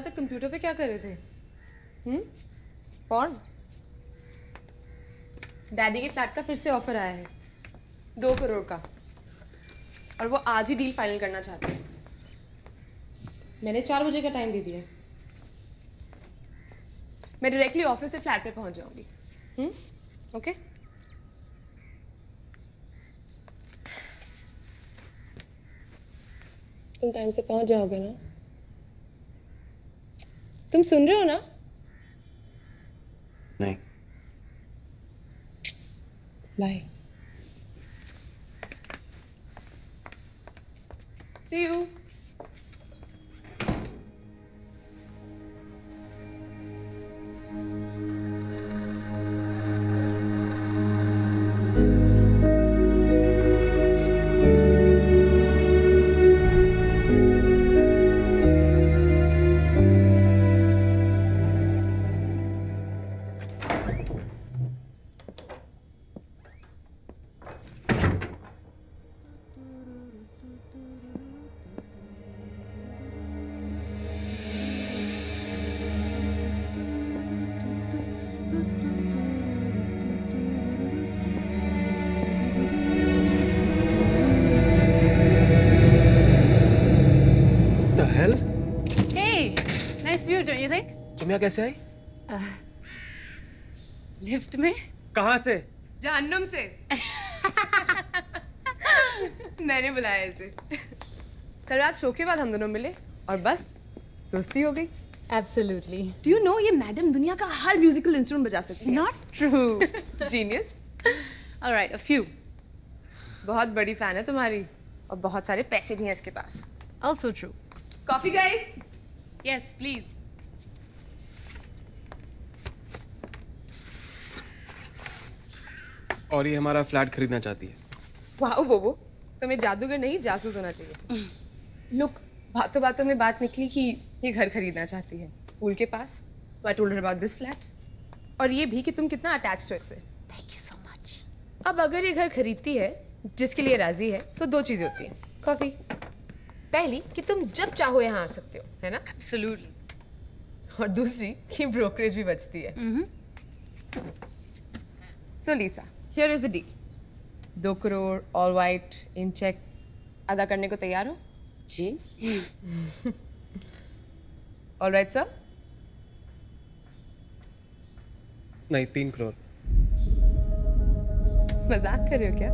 रात तक कंप्यूटर पे क्या कर रहे थे? हम्म? पॉर्न डैडी के फ्लैट का फिर से ऑफ़र आया है। दो करोड़ का। और वो आज ही डील फाइनल करना चाहते हैं। मैंने चार बजे का टाइम दे दिया। मैं डायरेक्टली ऑफ़िस से फ्लैट पे पहुँच जाऊँगी। हम्म? ओके तुम टाइम से पहुँच जाओगे ना? तुम सुन रहे हो ना? नहीं। बाय सी यू यहाँ कैसे आई? लिफ्ट में। कहा से? जहन्नुम से। मैंने बुलाया इसे। कल रात शो के बाद हम दोनों मिले और बस दोस्ती हो गई। एब्सोल्युटली डू यू नो ये मैडम दुनिया का हर म्यूजिकल इंस्ट्रूमेंट बजा सकती है? Not true genius alright a few बहुत बड़ी फ़ैन है तुम्हारी और बहुत सारे पैसे भी हैं इसके पास। Also true coffee guys yes please और ये हमारा फ्लैट खरीदना चाहती है। वाह बोबो तुम्हें जादूगर नहीं जासूस होना चाहिए। लुक बातों बातों में बात निकली कि ये घर खरीदना चाहती है। स्कूल के पास तो I told about this flat और ये भी कि तुम कितना अटैच्ड हो इससे। थैंक यू सो मच अब अगर ये घर खरीदती है जिसके लिए राज़ी है तो दो चीज़ें होती हैं। कॉफ़ी। पहली कि तुम जब चाहो यहाँ आ सकते हो है ना? एब्सोल्युटली और दूसरी कि ब्रोकरेज भी बचती है। So Lisa here is the deal दो crore all white in cheque अदा करने को तैयार हो? जी। ऑल राइट सर नहीं तीन करोड़। मज़ाक कर रहे हो क्या?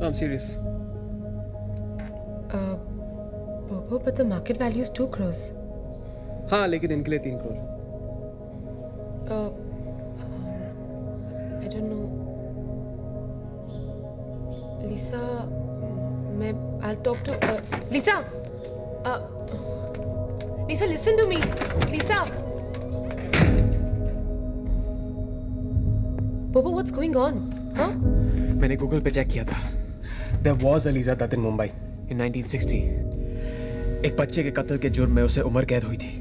I am serious Bobo, but the market value is two crores. हाँ लेकिन इनके लिए तीन crore. I don't know. Lisa, मैं I'll talk to uh, Lisa. Uh, Lisa, listen to me. Lisa. Bobo, what's going on? Huh? मैंने Google पे check किया था there was a Lisa Dutt in Mumbai in 1960 एक बच्चे के कत्ल के जुर्म में उसे उम्र कैद हुई थी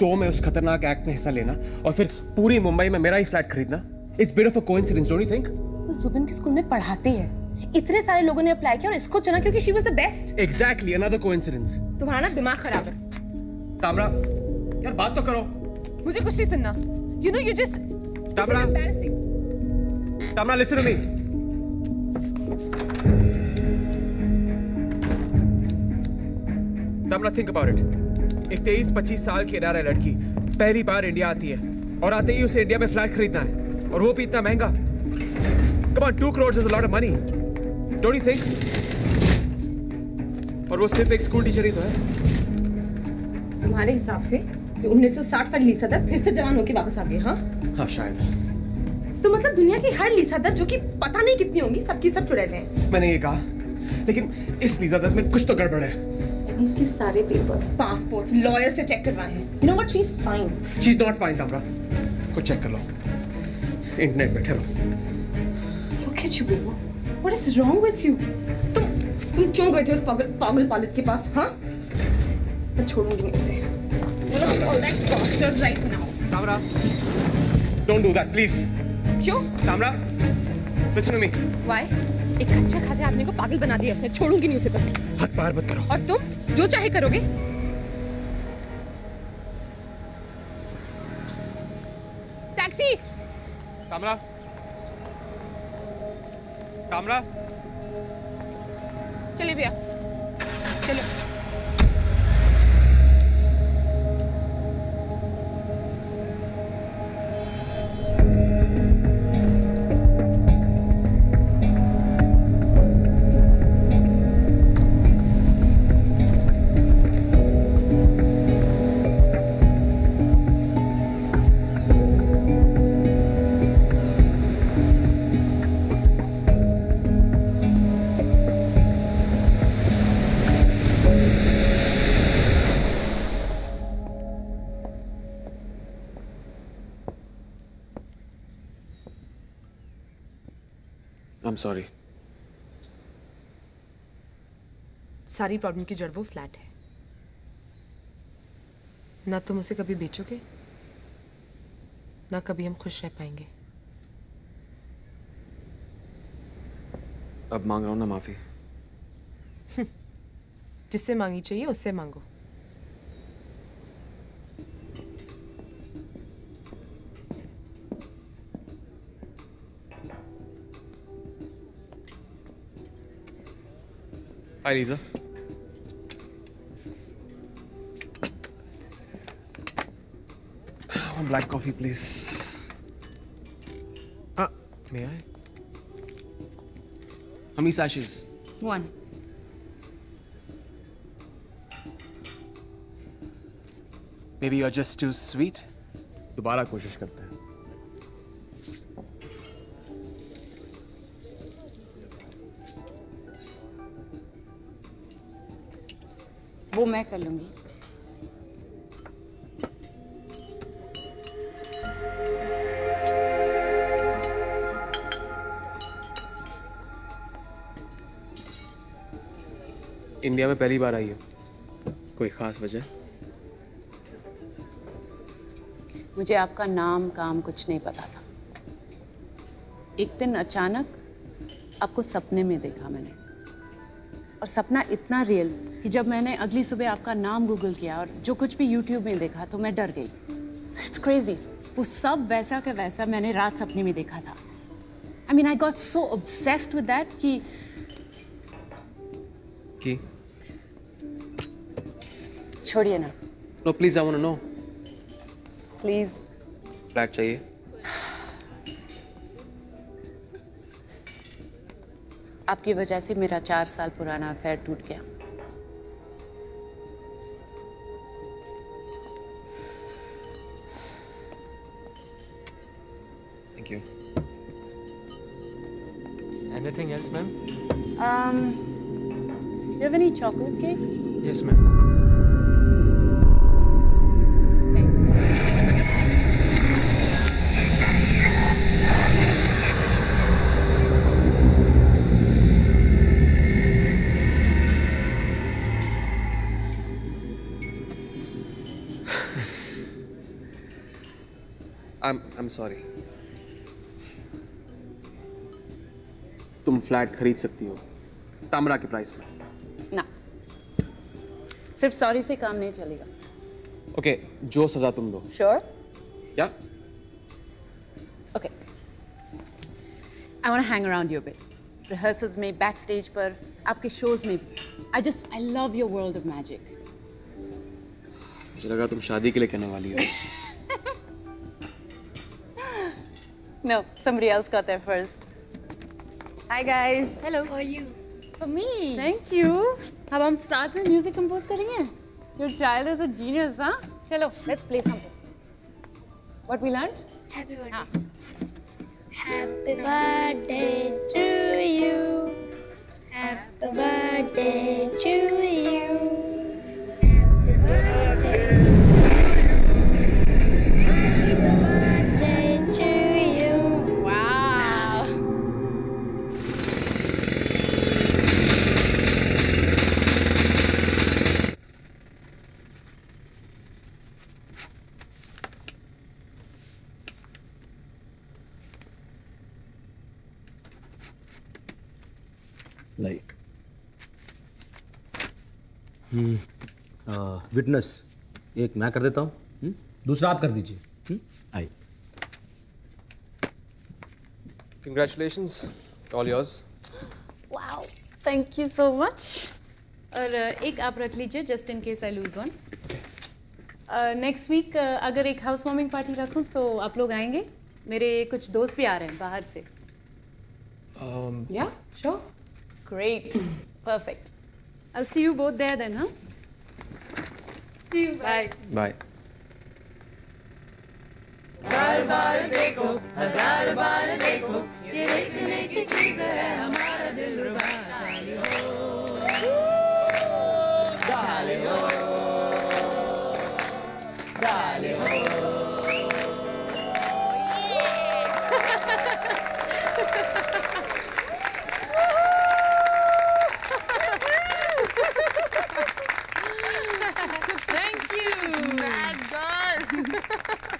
शो में उस खतरनाक एक्ट में हिस्सा लेना और फिर पूरी मुंबई में मेरा ही फ्लैट खरीदना it's bit of a coincidence don't you think Zubin के स्कूल में पढ़ाते हैं। इतने सारे लोगों ने अप्लाई किया और इसको चुना क्योंकि she was the best exactly another coincidence तुम्हारा ना दिमाग खराब है। तामरा यार बात तो करो। मुझे कुछ नहीं सुनना। You know you just Tamara. embarrassing Tamara listen to me Tamara think about it एक तेईस पच्चीस साल की अडारा लड़की। पहली बार इंडिया आती है। और आते ही उसे इंडिया में फ्लैट खरीदना है। और वो भी इतना महँगा। Come on two crore is lot of money don't you think और वो सिर्फ़ एक स्कूल टीचर ही तो है। तुम्हारे हिसाब से ये 1960 वाली लीसा दत्त फिर से जवान होके वापस आ गई हाँ? हाँ शायद। तो मतलब दुनिया की हर लीसा दत्त जो कि पता नहीं कितनी होंगी सबकी सब चुड़ैल हैं। मैंने ये कहा लेकिन इस लीजा दत्त में कुछ तो गड़बड़ है। इसके सारे पेपर्स पासपोर्ट्स लॉयर से चेक करवाए हैं। You know what she is fine she is not fine Tamara कुछ चेक कर लो। इंटरनेट पे ठहरो Look at you, Bobo. What is wrong with you? तुम तुम क्यों गए थे उस पागल पागल पालित के पास हाँ मैं छोड़ूँगी नहीं उसे all that bastard right now. Tamara don't do that please क्यों Tamara listen to me Why? एक अच्छा खासे आदमी को पागल बना दिया उसने छोड़ूँगी नहीं उसे तो हाथ पार मत करो और तुम जो चाहे करोगे तामरा कैमरा चलिए भैया। चलो सॉरी सारी प्रॉब्लम की जड़ वो फ्लैट है। ना तुम उसे कभी बेचोगे ना कभी हम खुश रह पाएँगे। अब मांग रहा हूँ ना माफ़ी। <laughs> जिससे मांगी चाहिए उससे मांगो। Hi, Lisa. One black coffee, please. Uh, May I? How many sashes? One. Maybe you're just too sweet. दोबारा कोशिश करते हैं हैं वो मैं कर लूँगी। इंडिया में पहली बार आई हो। कोई खास वजह? मुझे आपका नाम काम कुछ नहीं पता था। एक दिन अचानक आपको सपने में देखा मैंने। और सपना इतना रियल कि जब मैंने अगली सुबह आपका नाम गूगल किया और जो कुछ भी यूट्यूब में देखा तो मैं डर गई। इट्स क्रेजी वो सब वैसा का वैसा मैंने रात सपने में देखा था। I mean I got so obsessed with that कि की? छोड़िए ना। No please I want no please flat चाहिए। आपकी वजह से मेरा चार साल पुराना अफेयर टूट गया। Thank you anything else ma'am you have any chocolate cake yes ma'am I'm I'm sorry. तुम फ्लैट खरीद सकती हो तामरा के प्राइस में। ना। सिर्फ़ सॉरी से काम नहीं चलेगा। ओके okay, जो सजा तुम दो। श्योर क्या okay I want hang around your bit rehearsals में बैक स्टेज पर आपके शोज़ में भी। I just I love your world of magic मुझे लगा तुम शादी के लिए कहने वाली हो। No, somebody else got there first. Hi guys. Hello. How are you? For me. Thank you. अब हम साथ में म्यूजिक कंपोज करेंगे Your child is a genius, huh? चलो, let's play something. What we learned? Happy birthday. हाँ. Happy birthday to you. Happy birthday to you. Witness एक मैं कर देता हूँ हम्म? दूसरा आप कर दीजिए हम्म? आई Congratulations, all yours. Wow. Thank you so much. और uh, एक आप रख लीजिए just in case I lose one next week अगर एक हाउस वार्मिंग पार्टी रखूँ तो आप लोग आएँगे मेरे कुछ दोस्त भी आ रहे हैं बाहर से या sure great perfect I see you both there then हाँ बाय bye. बार बार देखो हज़ार बार देखो ये देखने की चीज़ है हमारा दिल रुबा डाली हो।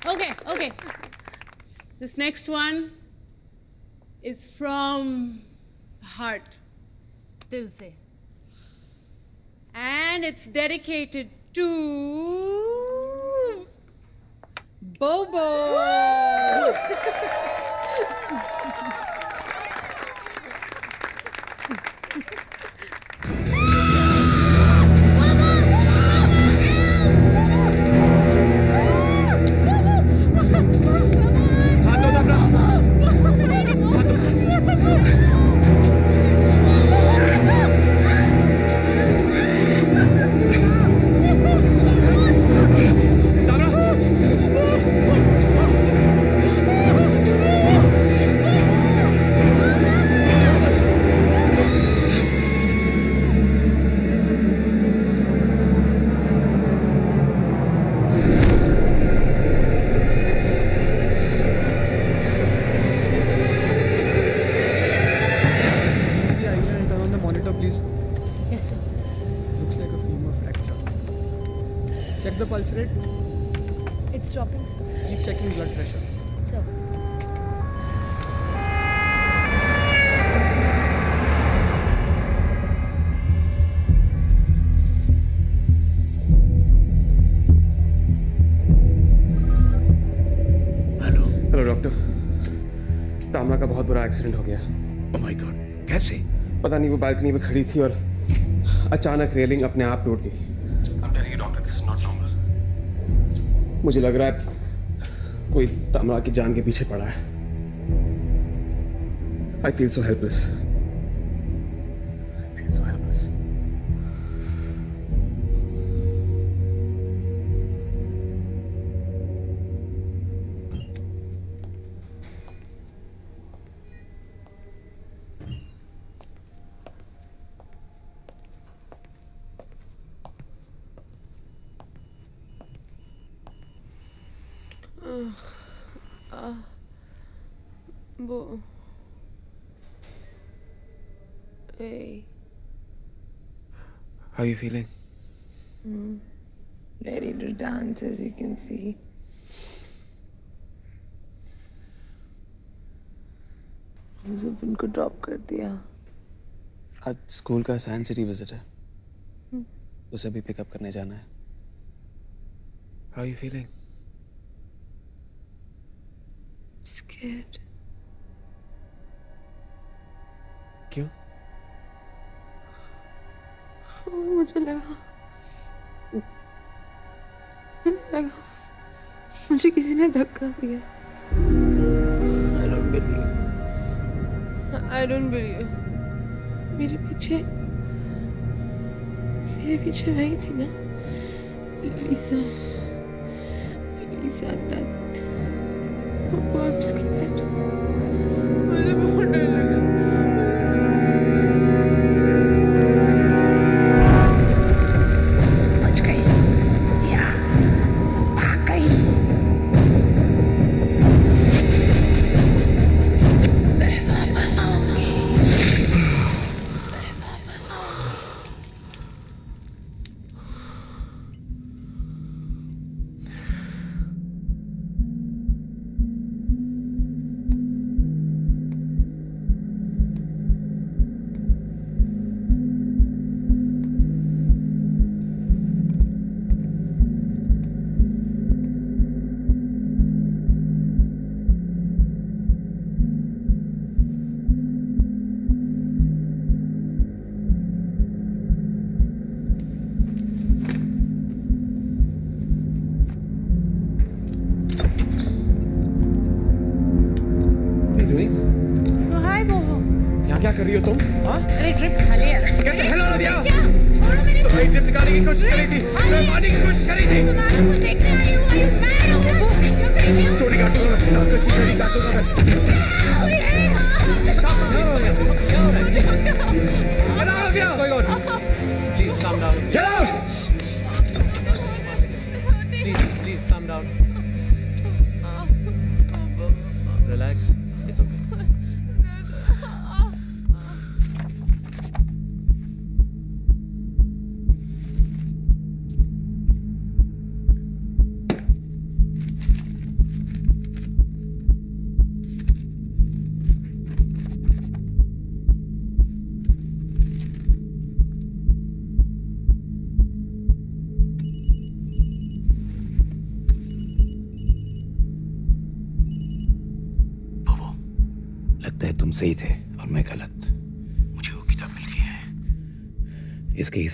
Okay, okay. This next one is from heart, Dil se. And it's dedicated to Bobo. <laughs> नहीं वो बालकनी पे खड़ी थी और अचानक रेलिंग अपने आप टूट गई। डॉक्टर. मुझे लग रहा है कोई तमरा की जान के पीछे पड़ा है। I feel so helpless feeling? Mm. Ready to dance, as you can see. Zubin को ड्रॉप कर दिया आज स्कूल का साइंस सिटी विज़िट है हम्म। उसे भी पिकअप करने जाना है हाउ यू फीलिंग Scared. क्यों मुझे लगा मुझे लगा मुझे किसी ने धक्का दिया I don't believe. I don't believe. मेरे पीछे मेरे पीछे वही थी ना Lisa Lisa Dutt I'm scared. डर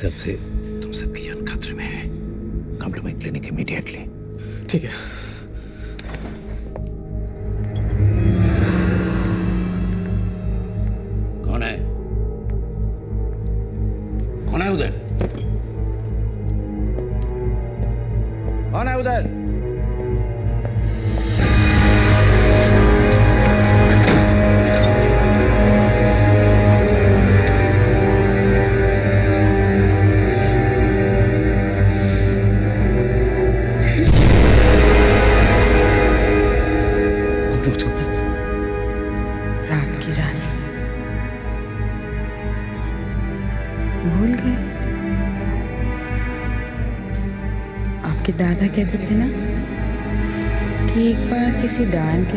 है इसके हिसाब से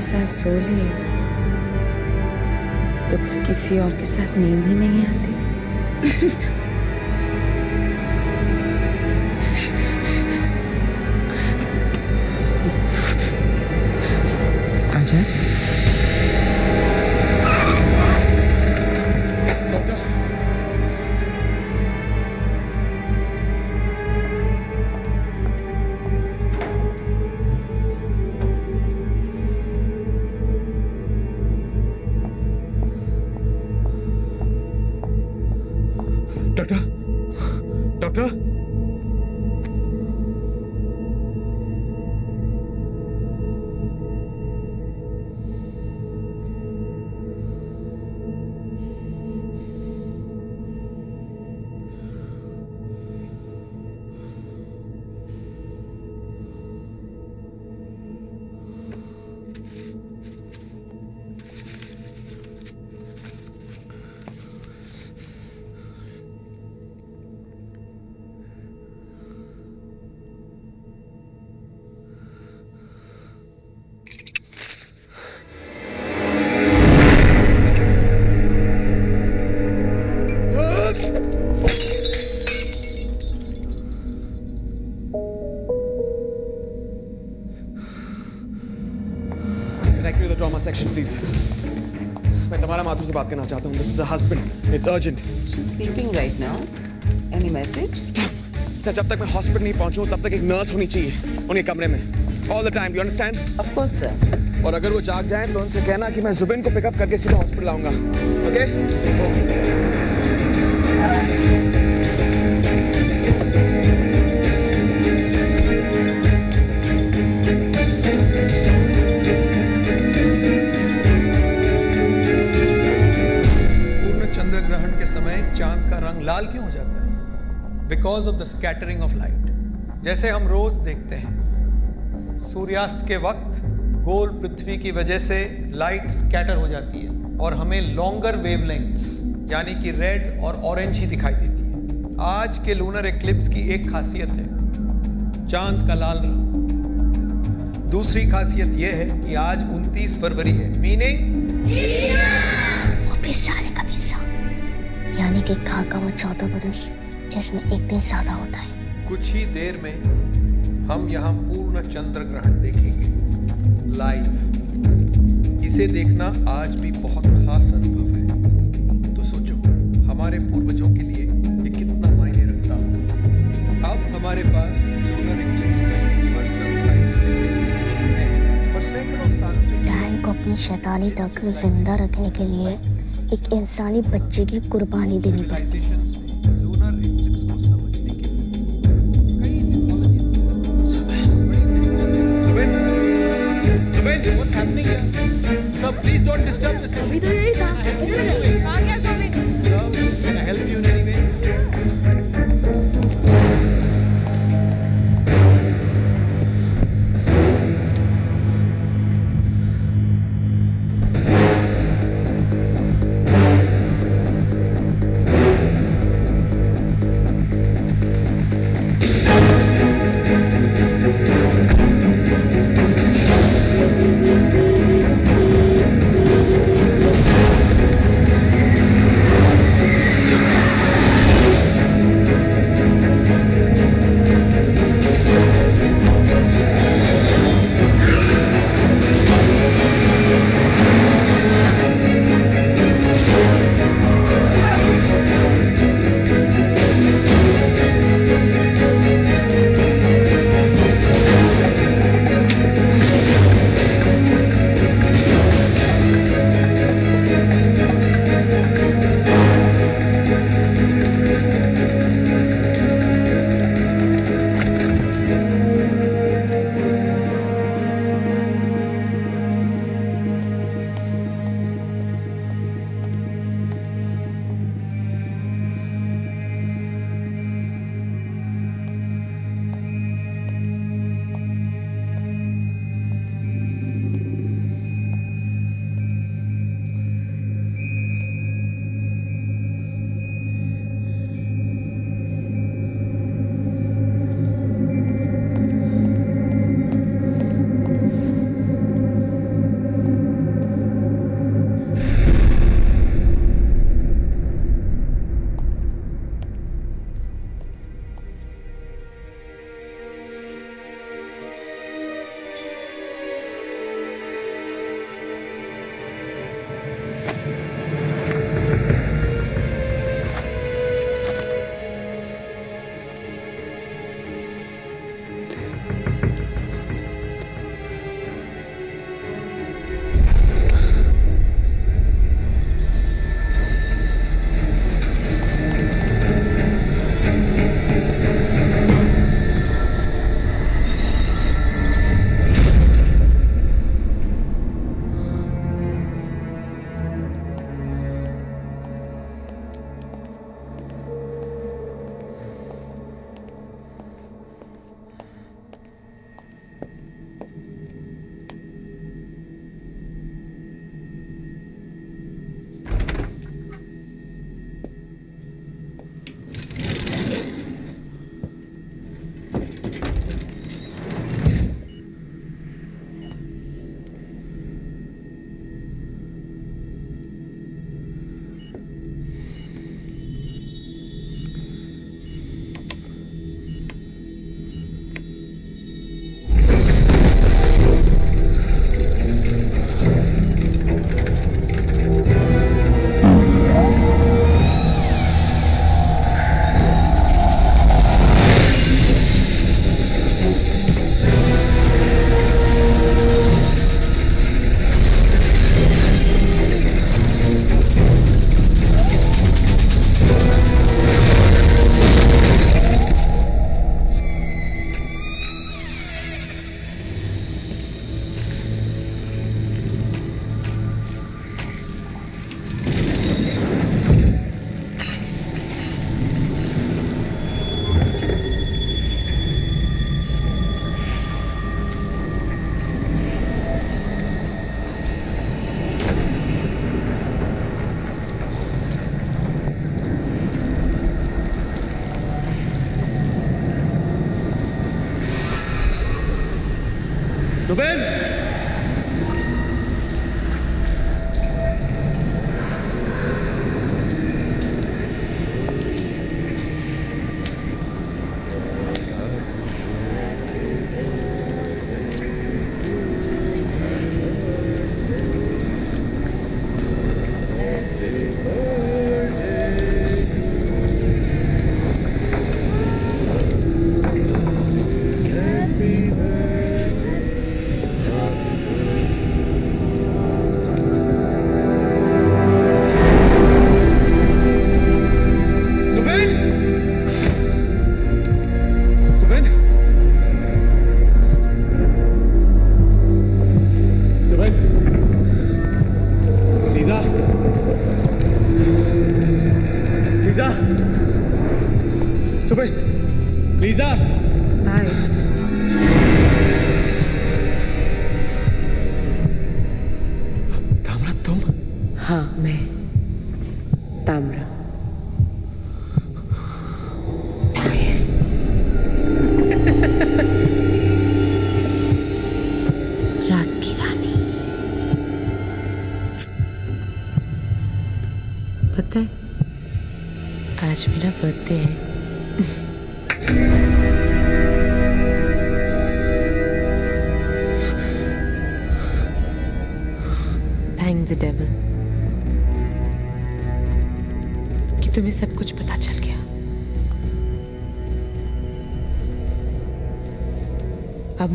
साथ सो रही तो फिर किसी और के साथ नींद ही नहीं This is a husband. It's urgent. She's sleeping right now. Any message? <laughs> अच्छा, जब तक मैं हॉस्पिटल नहीं पहुंचूं तब तक एक नर्स होनी चाहिए उनके कमरे में all the time you understand of course sir और अगर वो जाग जाए तो उनसे कहना कि मैं जुबिन को पिकअप करके सीधा हॉस्पिटल आऊँगा ओके पूर्ण रंग लाल क्यों हो जाता है? Because of the scattering of light जैसे हम रोज देखते हैं सूर्यास्त के वक्त गोल पृथ्वी की वजह से लाइट स्कैटर हो जाती है और हमें लॉन्गर वेवलेंथ्स यानी कि रेड और ऑरेंज ही दिखाई देती है। आज के लूनर एक्लिप्स की एक खासियत है चाँद का लाल रंग। दूसरी खासियत यह है कि आज 29 फरवरी है मीनिंग वो भी साले यानी कि खा का वो चौदह बरस जिसमें एक दिन ज़्यादा होता है। कुछ ही देर में हम यहाँ पूर्ण चंद्र ग्रहण देखेंगे। लाइव इसे देखना आज भी बहुत खास अनुभव है। तो सोचो हमारे पूर्वजों के लिए ये कितना मायने रखता होगा अब हमारे पास लूनर इक्लिप्स का यूनिवर्सल साइंटिफिक एक्सप्लेनेशन है और सैकड़ों साल को अपनी शैतानी तक ज़िंदा रखने के लिए एक इंसानी बच्चे की कुर्बानी देनी पड़ती है।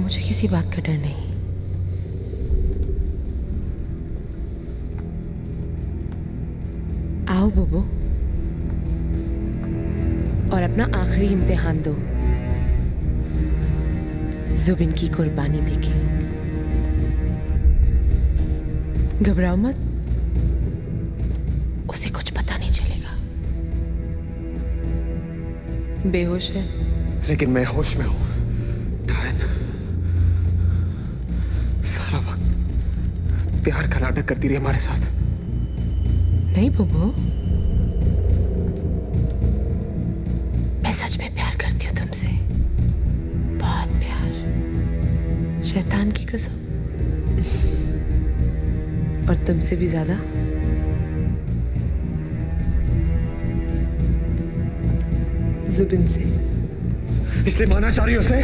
मुझे किसी बात का डर नहीं। आओ बुबू। और अपना आखिरी इम्तिहान दो। जुबिन की कुर्बानी देके। घबराओ मत। उसे कुछ पता नहीं चलेगा। बेहोश है। लेकिन मैं होश में हूँ डायन सारा वक्त प्यार का नाटक करती रही हमारे साथ। नहीं बुबू। मैं सच में प्यार करती हूँ तुमसे। बहुत प्यार। शैतान की कसम। और तुमसे भी ज़्यादा। जुबिन से। इसलिए माना चाह रही हो उसे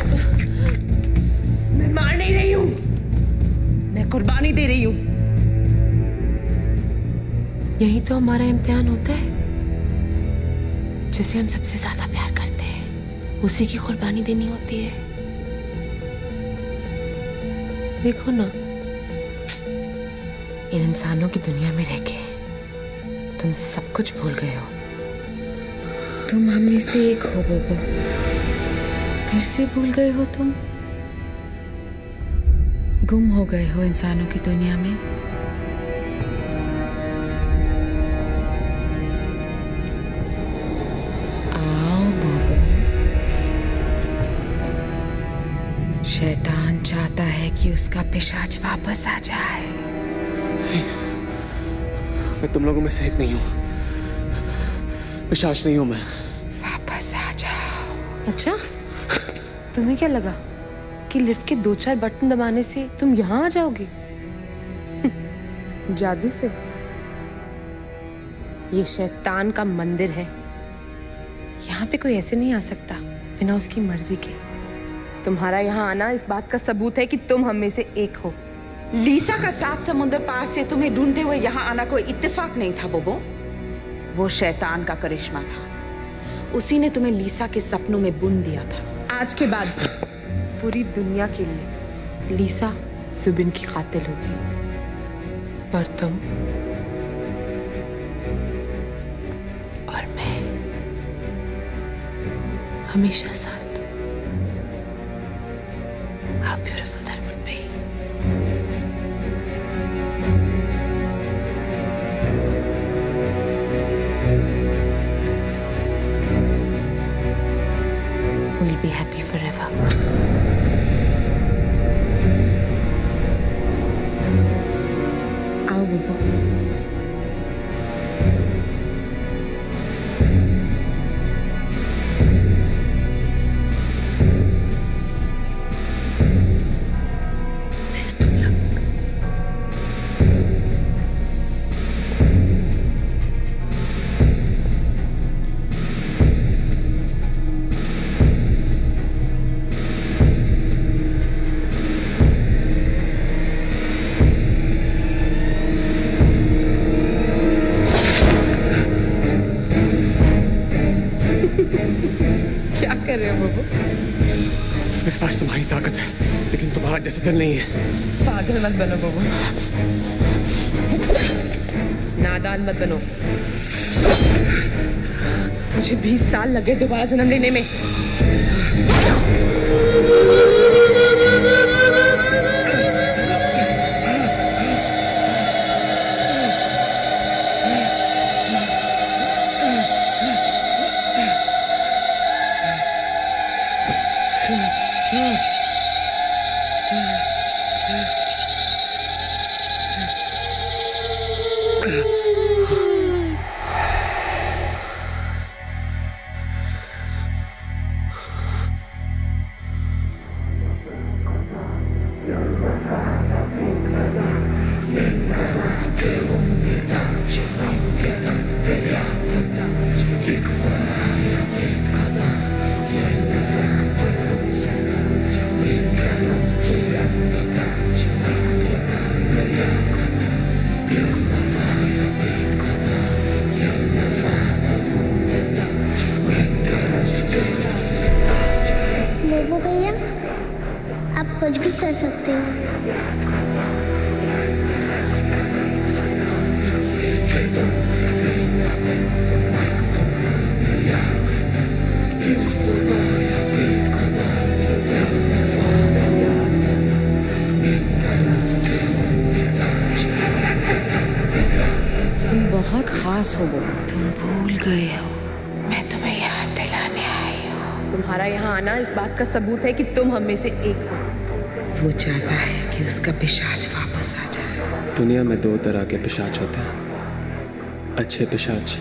तो हमारा इम्तिहान होता है, जिसे हम सबसे ज़्यादा प्यार करते हैं, उसी की कुर्बानी देनी होती है। देखो ना, इन इंसानों की दुनिया में रह के तुम सब कुछ भूल गए हो। तुम हम में से एक हो, बोबो। फिर से भूल गए हो तुम? गुम हो गए हो इंसानों की दुनिया में? कि उसका पिशाच वापस आ जाए। मैं तुम लोगों में से एक नहीं हूँ। पिशाच नहीं हूँ मैं। वापस आ जाओ। अच्छा तुम्हें क्या लगा कि लिफ्ट के दो चार बटन दबाने से तुम यहाँ आ जाओगे? <laughs> जादू से। ये शैतान का मंदिर है। यहाँ पे कोई ऐसे नहीं आ सकता बिना उसकी मर्ज़ी के। तुम्हारा यहाँ आना इस बात का सबूत है कि तुम हम में से एक हो। लीसा का सात समुद्र पार से तुम्हें ढूंढते हुए यहाँ आना कोई इत्तेफाक नहीं था बोबो। वो शैतान का करिश्मा था। उसी ने तुम्हें लीसा के सपनों में बुन दिया था। आज के बाद पूरी दुनिया के लिए लीसा सुबिन की कातिल होगी और तुम और मैं हमेशा साथ How beautiful नहीं है पागल मत बनो बबू। नादान मत बनो। मुझे 20 साल लगे दोबारा जन्म लेने में। है हम में से एक हो। वो चाहता है कि उसका पिशाच वापस आ जाए। दुनिया में दो तरह के पिशाच होते हैं। अच्छे पिशाच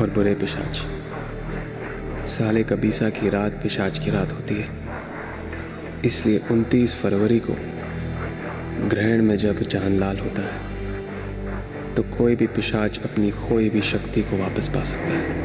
और बुरे पिशाच। साले कबीसा की रात पिशाच की रात होती है। इसलिए 29 फरवरी को ग्रहण में जब चाँद लाल होता है तो कोई भी पिशाच अपनी खोई भी शक्ति को वापस पा सकता है।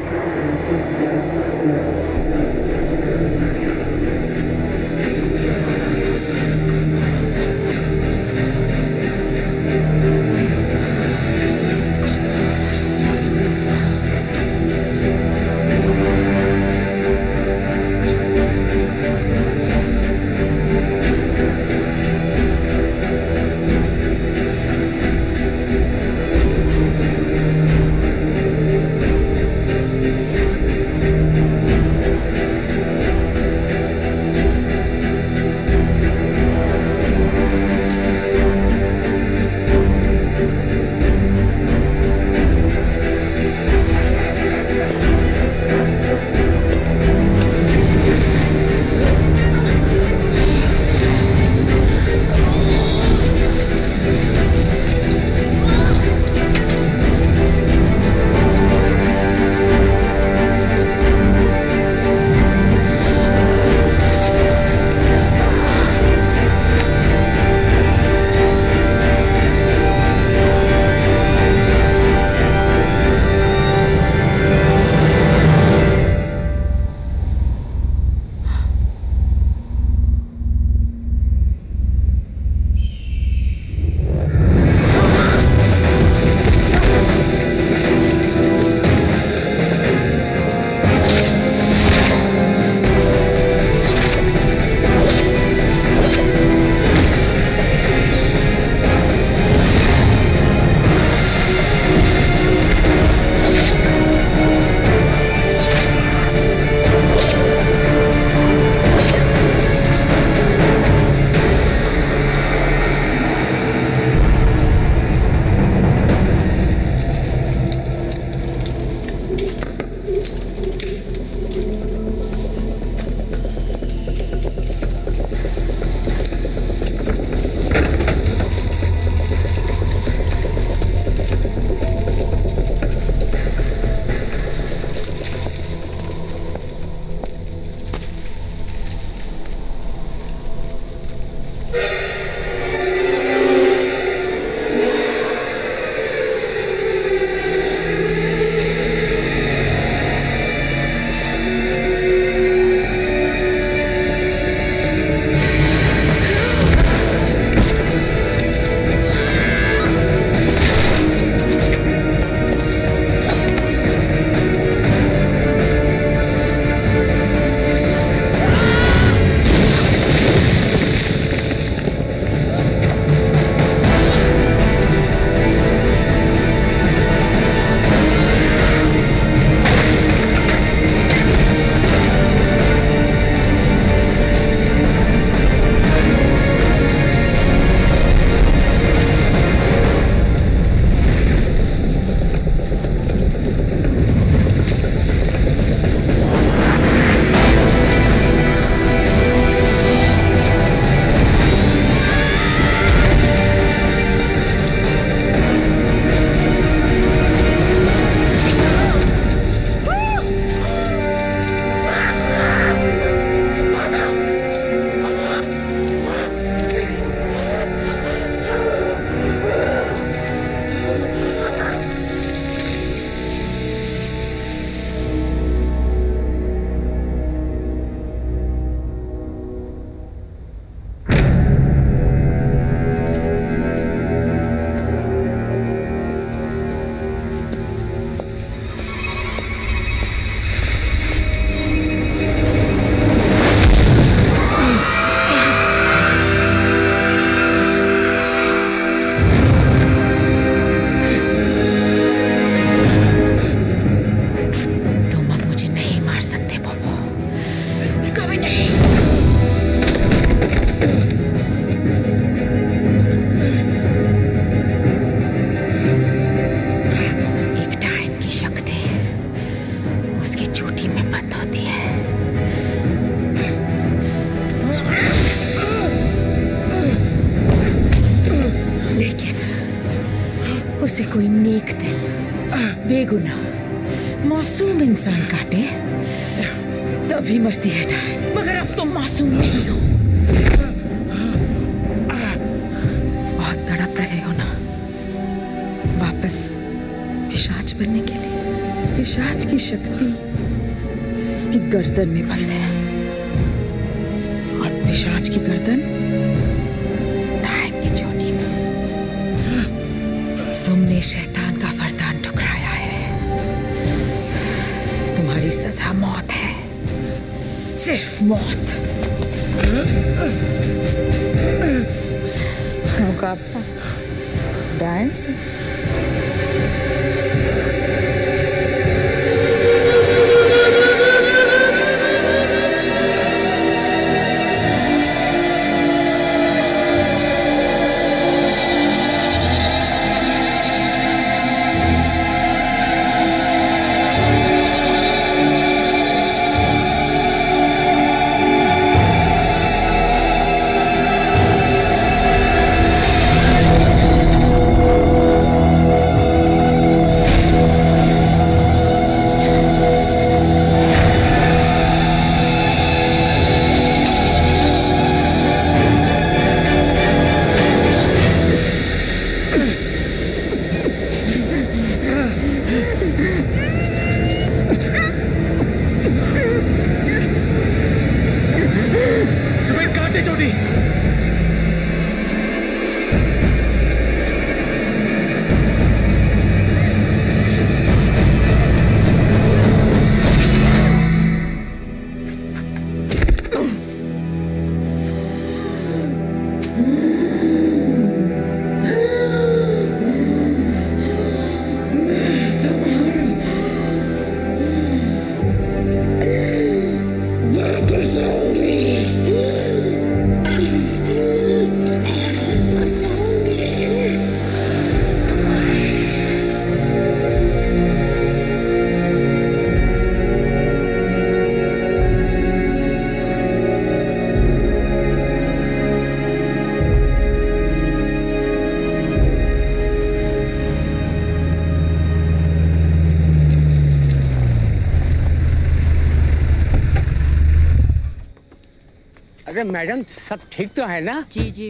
मैडम सब ठीक तो है ना? जी जी।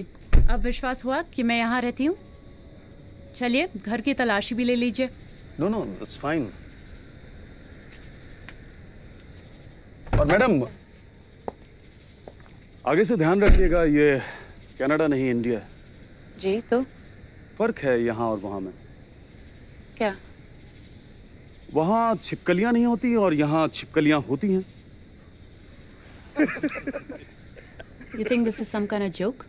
अब विश्वास हुआ कि मैं यहाँ रहती हूँ। चलिए घर की तलाशी भी ले लीजिए। नो नो इट्स फाइन और मैडम आगे से ध्यान रखिएगा ये कनाडा नहीं इंडिया। है जी तो? फ़र्क है यहाँ और वहाँ में। क्या? वहाँ छिपकलियाँ नहीं होती और यहाँ छिपकलियाँ होती हैं। <laughs> You think this is some kind of joke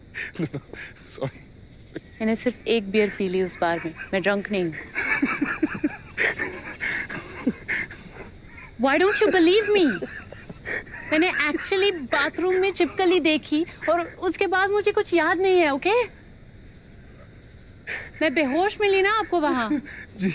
sorry मैंने सिर्फ़ एक बियर पी ली उस बार में। मैं ड्रंक नहीं हूँ। Why don't you believe me? मैंने एक्चुअली बाथरूम में चिपकली देखी और उसके बाद मुझे कुछ याद नहीं है ओके मैं बेहोश मिली ना आपको वहाँ। जी।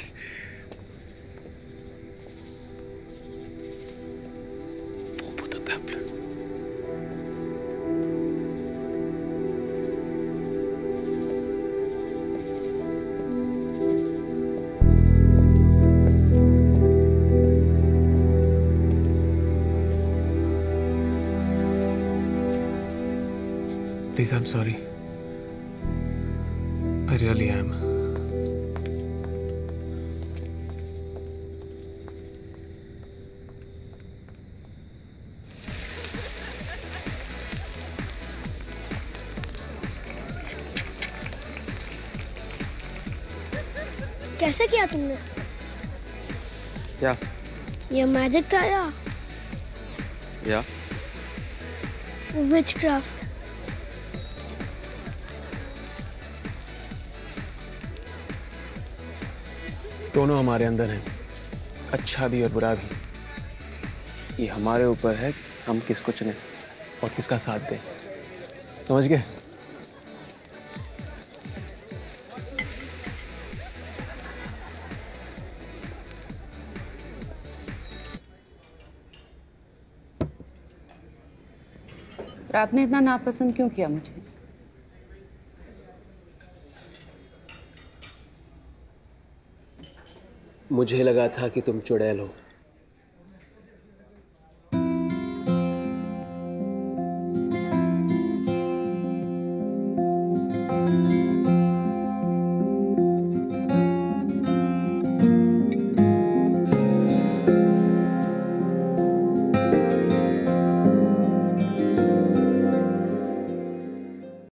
Please, I'm sorry. I really am. कैसे किया तुमने? क्या? ये मैजिक था या? या। विच क्राफ्ट दोनों हमारे अंदर हैं। अच्छा भी और बुरा भी। ये हमारे ऊपर है, हम किसको चुने और किसका साथ दें। समझ गए? आपने इतना नापसंद क्यों किया मुझे? मुझे लगा था कि तुम चुड़ैल हो।